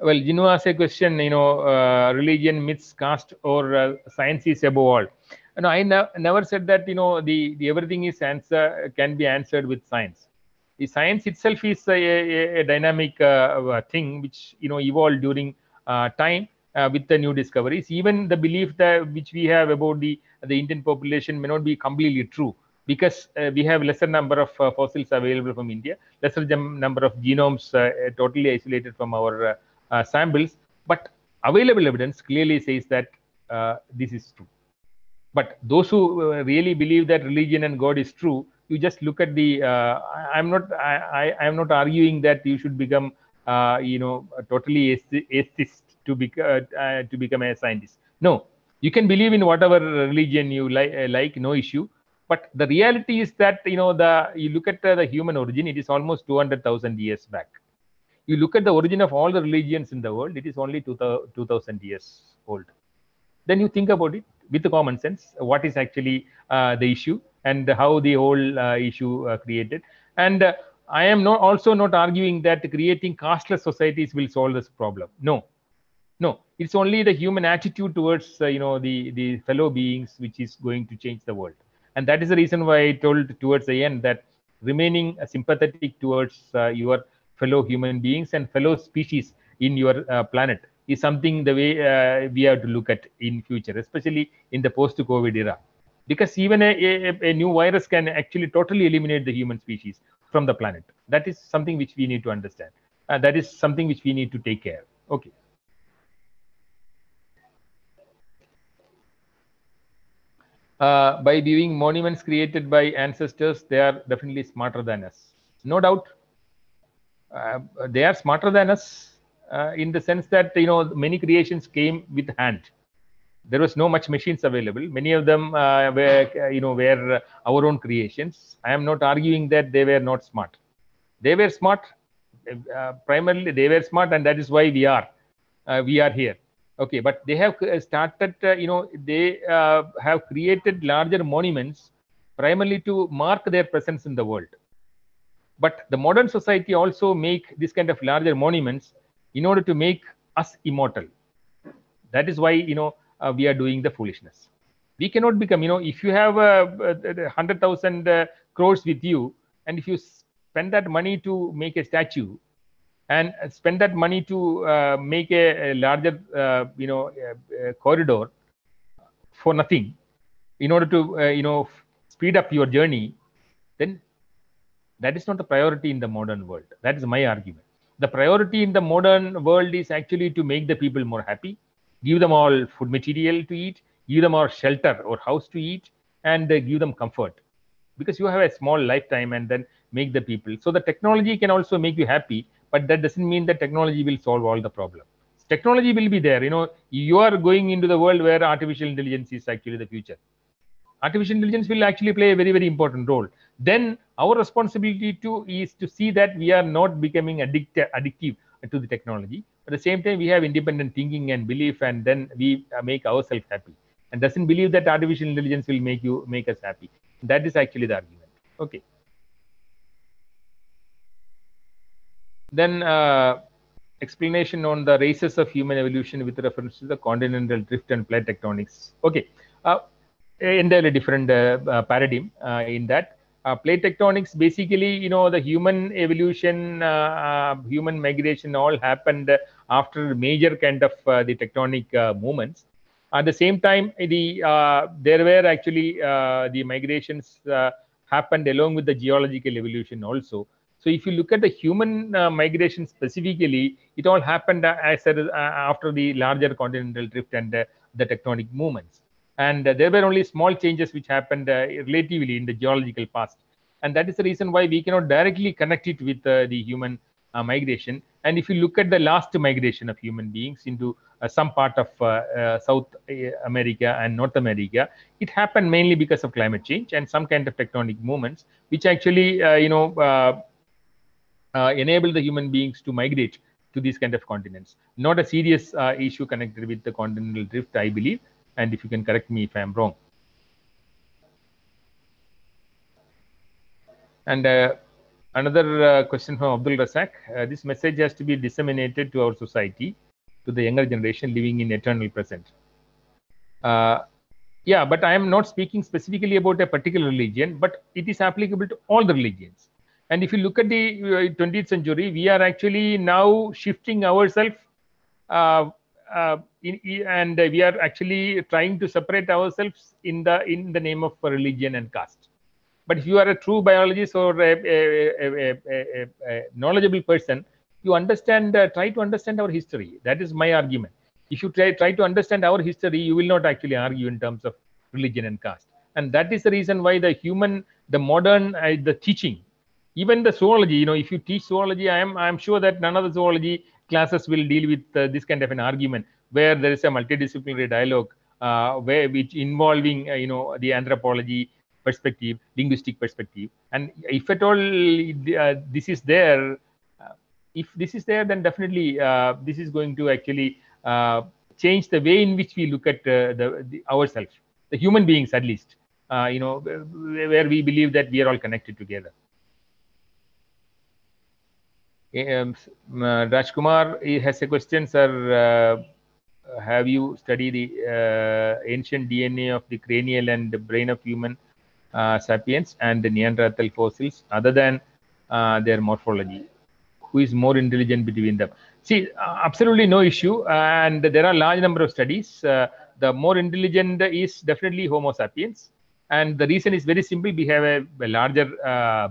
Well, Jinu asked a question, you know, uh, religion, myths, caste, or uh, science is above all. No, I ne- never said that, you know, the, the everything is answer can be answered with science. The science itself is a, a, a dynamic uh, thing which, you know, evolved during uh, time uh, with the new discoveries. Even the belief that which we have about the, the Indian population may not be completely true because uh, we have lesser number of uh, fossils available from India, lesser number of genomes uh, totally isolated from our uh, Uh, samples, but available evidence clearly says that uh, this is true. But those who uh, really believe that religion and God is true, you just look at the. Uh, I, am not. I, I am not arguing that you should become, uh, you know, totally atheist to be to become a scientist. No, you can believe in whatever religion you like. like no issue. But the reality is that you know the you look at the human origin. It is almost two hundred thousand years back you look at the origin of all the religions in the world, it is only 2000 years old. Then you think about it with the common sense, what is actually uh, the issue and how the whole uh, issue uh, created. And I am not also not arguing that creating casteless societies will solve this problem. No, no, it's only the human attitude towards you know the the fellow beings which is going to change the world. And that is the reason why I told towards the end that remaining sympathetic towards your fellow human beings and fellow species in your uh, planet is something the way uh, we have to look at in future especially in the post covid era. Because even a, a, a, new virus can actually totally eliminate the human species from the planet. That is something which we need to understand. Uh, that is something which we need to take care. Okay. Uh, by viewing monuments created by ancestors they are definitely smarter than us. No doubt Uh, they are smarter than us uh, in the sense that you know many creations came with hand. There was no much machines available. Many of them uh, were uh, you know were uh, our own creations. I am not arguing that they were not smart. They were smart primarily they were smart and that is why we are we are here. Okay but they have started you know they have created larger monuments primarily to mark their presence in the world but the modern society also make this kind of larger monuments in order to make us immortal. That is why you know uh, we are doing the foolishness. We cannot become you know if you have a, hundred thousand uh, crores with you and if you spend that money to make a statue and spend that money to uh, make a, a larger you know corridor for nothing in order to you know speed up your journey that is not the priority in the modern world. That is my argument. The priority in the modern world is actually to make the people more happy give them all food material to eat give them all shelter or house to eat and uh, give them comfort. Because you have a small lifetime and then make the people. So the technology can also make you happy but that doesn't mean that technology will solve all the problems technology will be there. You know you are going into the world where artificial intelligence is actually the future artificial intelligence will actually play a very very important role. Then our responsibility too is to see that we are not becoming addict, addictive to the technology. At the same time we have independent thinking and belief and then we make ourselves happy. And doesn't believe that artificial intelligence will make you make us happy. That is actually the argument. Okay. Then uh, explanation on the races of human evolution with reference to the continental drift and plate tectonics. Okay. Uh, entirely different uh, uh paradigm uh, in that uh, plate tectonics basically you know the human evolution human migration all happened after major kind of the tectonic movements. At the same time the there were actually the migrations happened along with the geological evolution also. So if you look at the human uh, migration specifically, it all happened uh, as uh, after the larger continental drift and the tectonic movements and uh, there were only small changes which happened uh, relatively in the geological past and that is the reason why we cannot directly connect it with uh, the human migration and if you look at the last migration of human beings into some part of south america and north america it happened mainly because of climate change and some kind of tectonic movements which actually you know uh, enable the human beings to migrate to these kind of continents. Not a serious uh, issue connected with the continental drift, I believe. And if you can correct me if I am wrong. And uh, another uh, question from Abdul Rasak. Uh, this message has to be disseminated to our society, to the younger generation living in eternal present. Uh, yeah, but I am not speaking specifically about a particular religion, but it is applicable to all the religions. And if you look at the 20th century, we are actually now shifting ourselves uh, uh, in, and we are actually trying to separate ourselves in the in the name of religion and caste. But if you are a true biologist or a, a, a, a knowledgeable person you understand uh, try to understand our history. That is my argument. If you try, try to understand our history you will not actually argue in terms of religion and caste. And that is the reason why the human the modern uh, the teaching even the zoology you know if you teach zoology i am i am sure that none of the zoology classes will deal with uh, this kind of an argument where there is a multidisciplinary dialogue uh, where which involving uh, you know the anthropology perspective linguistic perspective. And if at all uh, this is there uh, if this is there then definitely uh, this is going to actually change the way in which we look at the, the, ourselves the human beings at least you know where we believe that we are all connected together um, uh, Rajkumar has a question, sir. Uh, have you studied the uh, ancient DNA of the cranial and the brain of human uh, sapiens and the Neanderthal fossils, other than uh, their morphology? Who is more intelligent between them? See, uh, absolutely no issue, and there are large number of studies. the more intelligent is definitely Homo sapiens, and the reason is very simple. We have a, a larger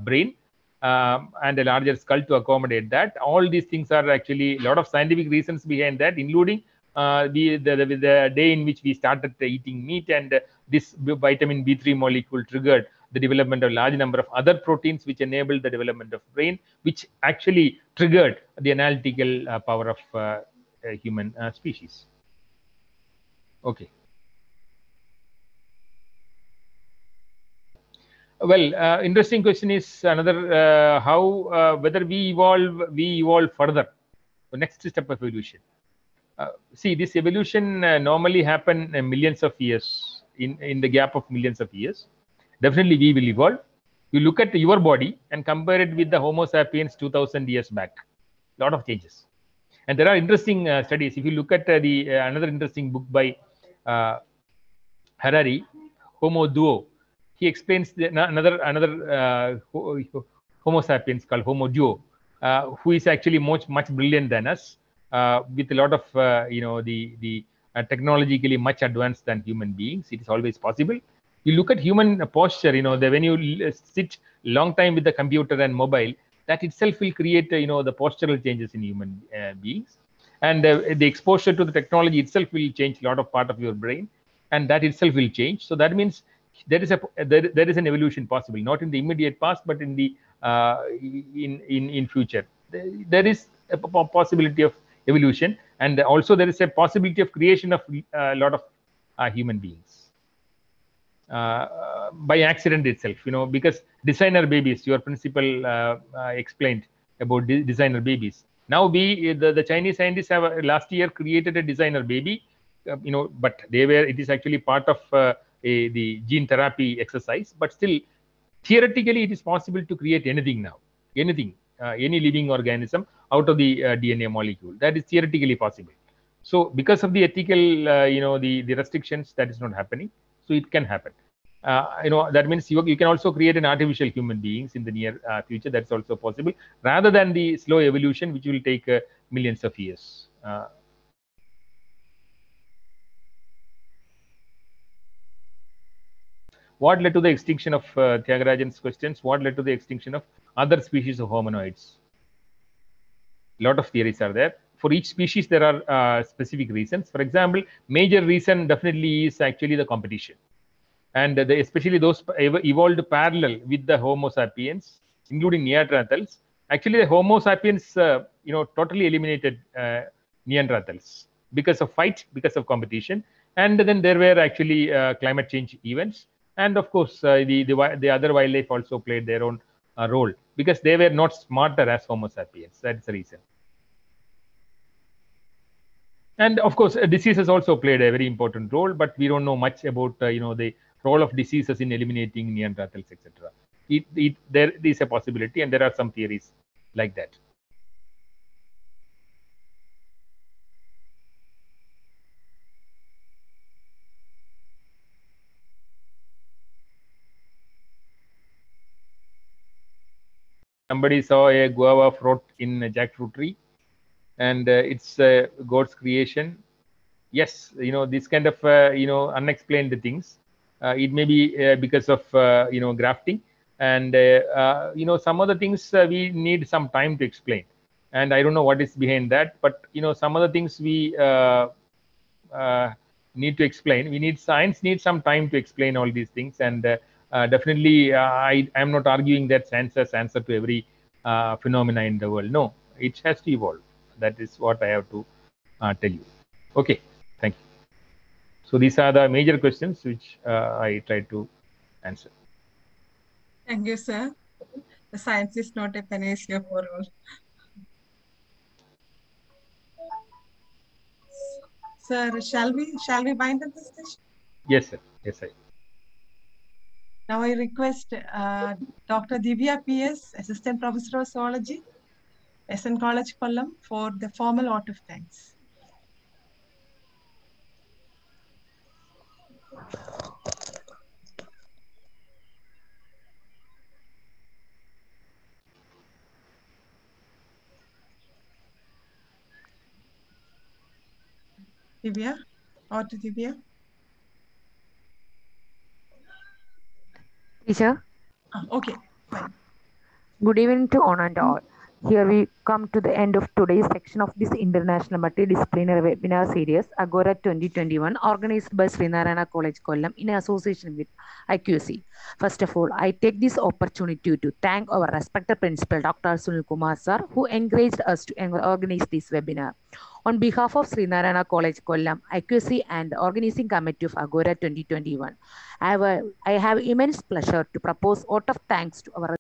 brain um, and a larger skull to accommodate that. All these things are actually a lot of scientific reasons behind that, including uh, the, the, the, the, day in which we started eating meat and this vitamin B3 molecule triggered the development of large number of other proteins which enabled the development of brain, which actually triggered the analytical uh, power of uh, human uh, species. Okay. Well uh, interesting question is another uh, how uh, whether we evolve we evolve further. The next step of evolution. Uh, see this evolution uh, normally happen millions of years in in the gap of millions of years. Definitely we will evolve. You look at your body and compare it with the homo sapiens 2000 years back. Lot of changes. And there are interesting uh, studies. If you look at the another interesting book by harari homo deus he explains the, another another uh, Homo sapiens called Homo Deus, uh, who is actually much much brilliant than us, uh, with a lot of uh, you know the the uh, technologically much advanced than human beings. It is always possible. You look at human posture. You know, the, when you sit long time with the computer and mobile, that itself will create you know the postural changes in human beings, and the exposure to the technology itself will change a lot of part of your brain, and that itself will change. So that means there is a there, there is an evolution possible not in the immediate past but in the uh, in in in future. There, is a possibility of evolution and also there is a possibility of creation of a uh, lot of uh, human beings. Uh, by accident itself you know because designer babies your principal uh, uh, explained about de designer babies. Now we the, the chinese scientists have last year created a designer baby you know but they were it is actually part of a, the gene therapy exercise, but still theoretically it is possible to create anything now, anything, uh, any living organism out of the uh, DNA molecule. That is theoretically possible. So because of the ethical, uh, you know, the, the restrictions, that is not happening. So it can happen. Uh, you know, that means you, you can also create an artificial human beings in the near uh, future. That's also possible rather than the slow evolution, which will take millions of years. What led to the extinction of uh, Tyagarajan's questions? What led to the extinction of other species of hominoids? A lot of theories are there. For each species, there are uh, specific reasons. For example, major reason definitely is actually the competition. And the, especially those evolved parallel with the Homo sapiens, including Neanderthals. Actually, the Homo sapiens, uh, you know, totally eliminated uh, Neanderthals because of fight, because of competition. And then there were actually uh, climate change events and of course uh, the, the, the other wildlife also played their own uh, role because they were not smarter as homo sapiens. That's the reason. And of course uh, diseases also played a very important role but we don't know much about you know the role of diseases in eliminating neanderthals etc it, it there is a possibility and there are some theories like that somebody saw a guava fruit in a jackfruit tree and uh, it's uh, god's creation. Yes you know this kind of uh, you know unexplained things. Uh, it may be uh, because of uh, you know grafting. And you know some other things we need some time to explain. And i don't know what is behind that but you know some other things we need to explain. We need science needs some time to explain all these things. And definitely uh, i am not arguing that science has answer to every uh, phenomena in the world. No it has to evolve. That is what i have to uh, tell you. Okay thank you. So these are the major questions which uh, i tried to answer. Thank you, sir. The science is not a panacea for all. Sir, shall we shall we bind up this session? yes sir. Yes i Now I request uh, Dr. Divya PS, Assistant Professor of Zoology, SN College Kollam, for the formal vote of thanks. Divya, or to Divya? Teacher, Ah, okay, fine. good evening to one and all. Here we come to the end of today's section of this international multidisciplinary webinar series, Agora 2021, organized by Srinarayana College Kollam in association with IQC. First of all, I take this opportunity to thank our respected principal, Dr. Sunil Kumar sir, who encouraged us to organize this webinar. On behalf of Srinarayana College Kollam, IQC and the organizing committee of Agora 2021, I have, a, I have immense pleasure to propose vote of thanks to our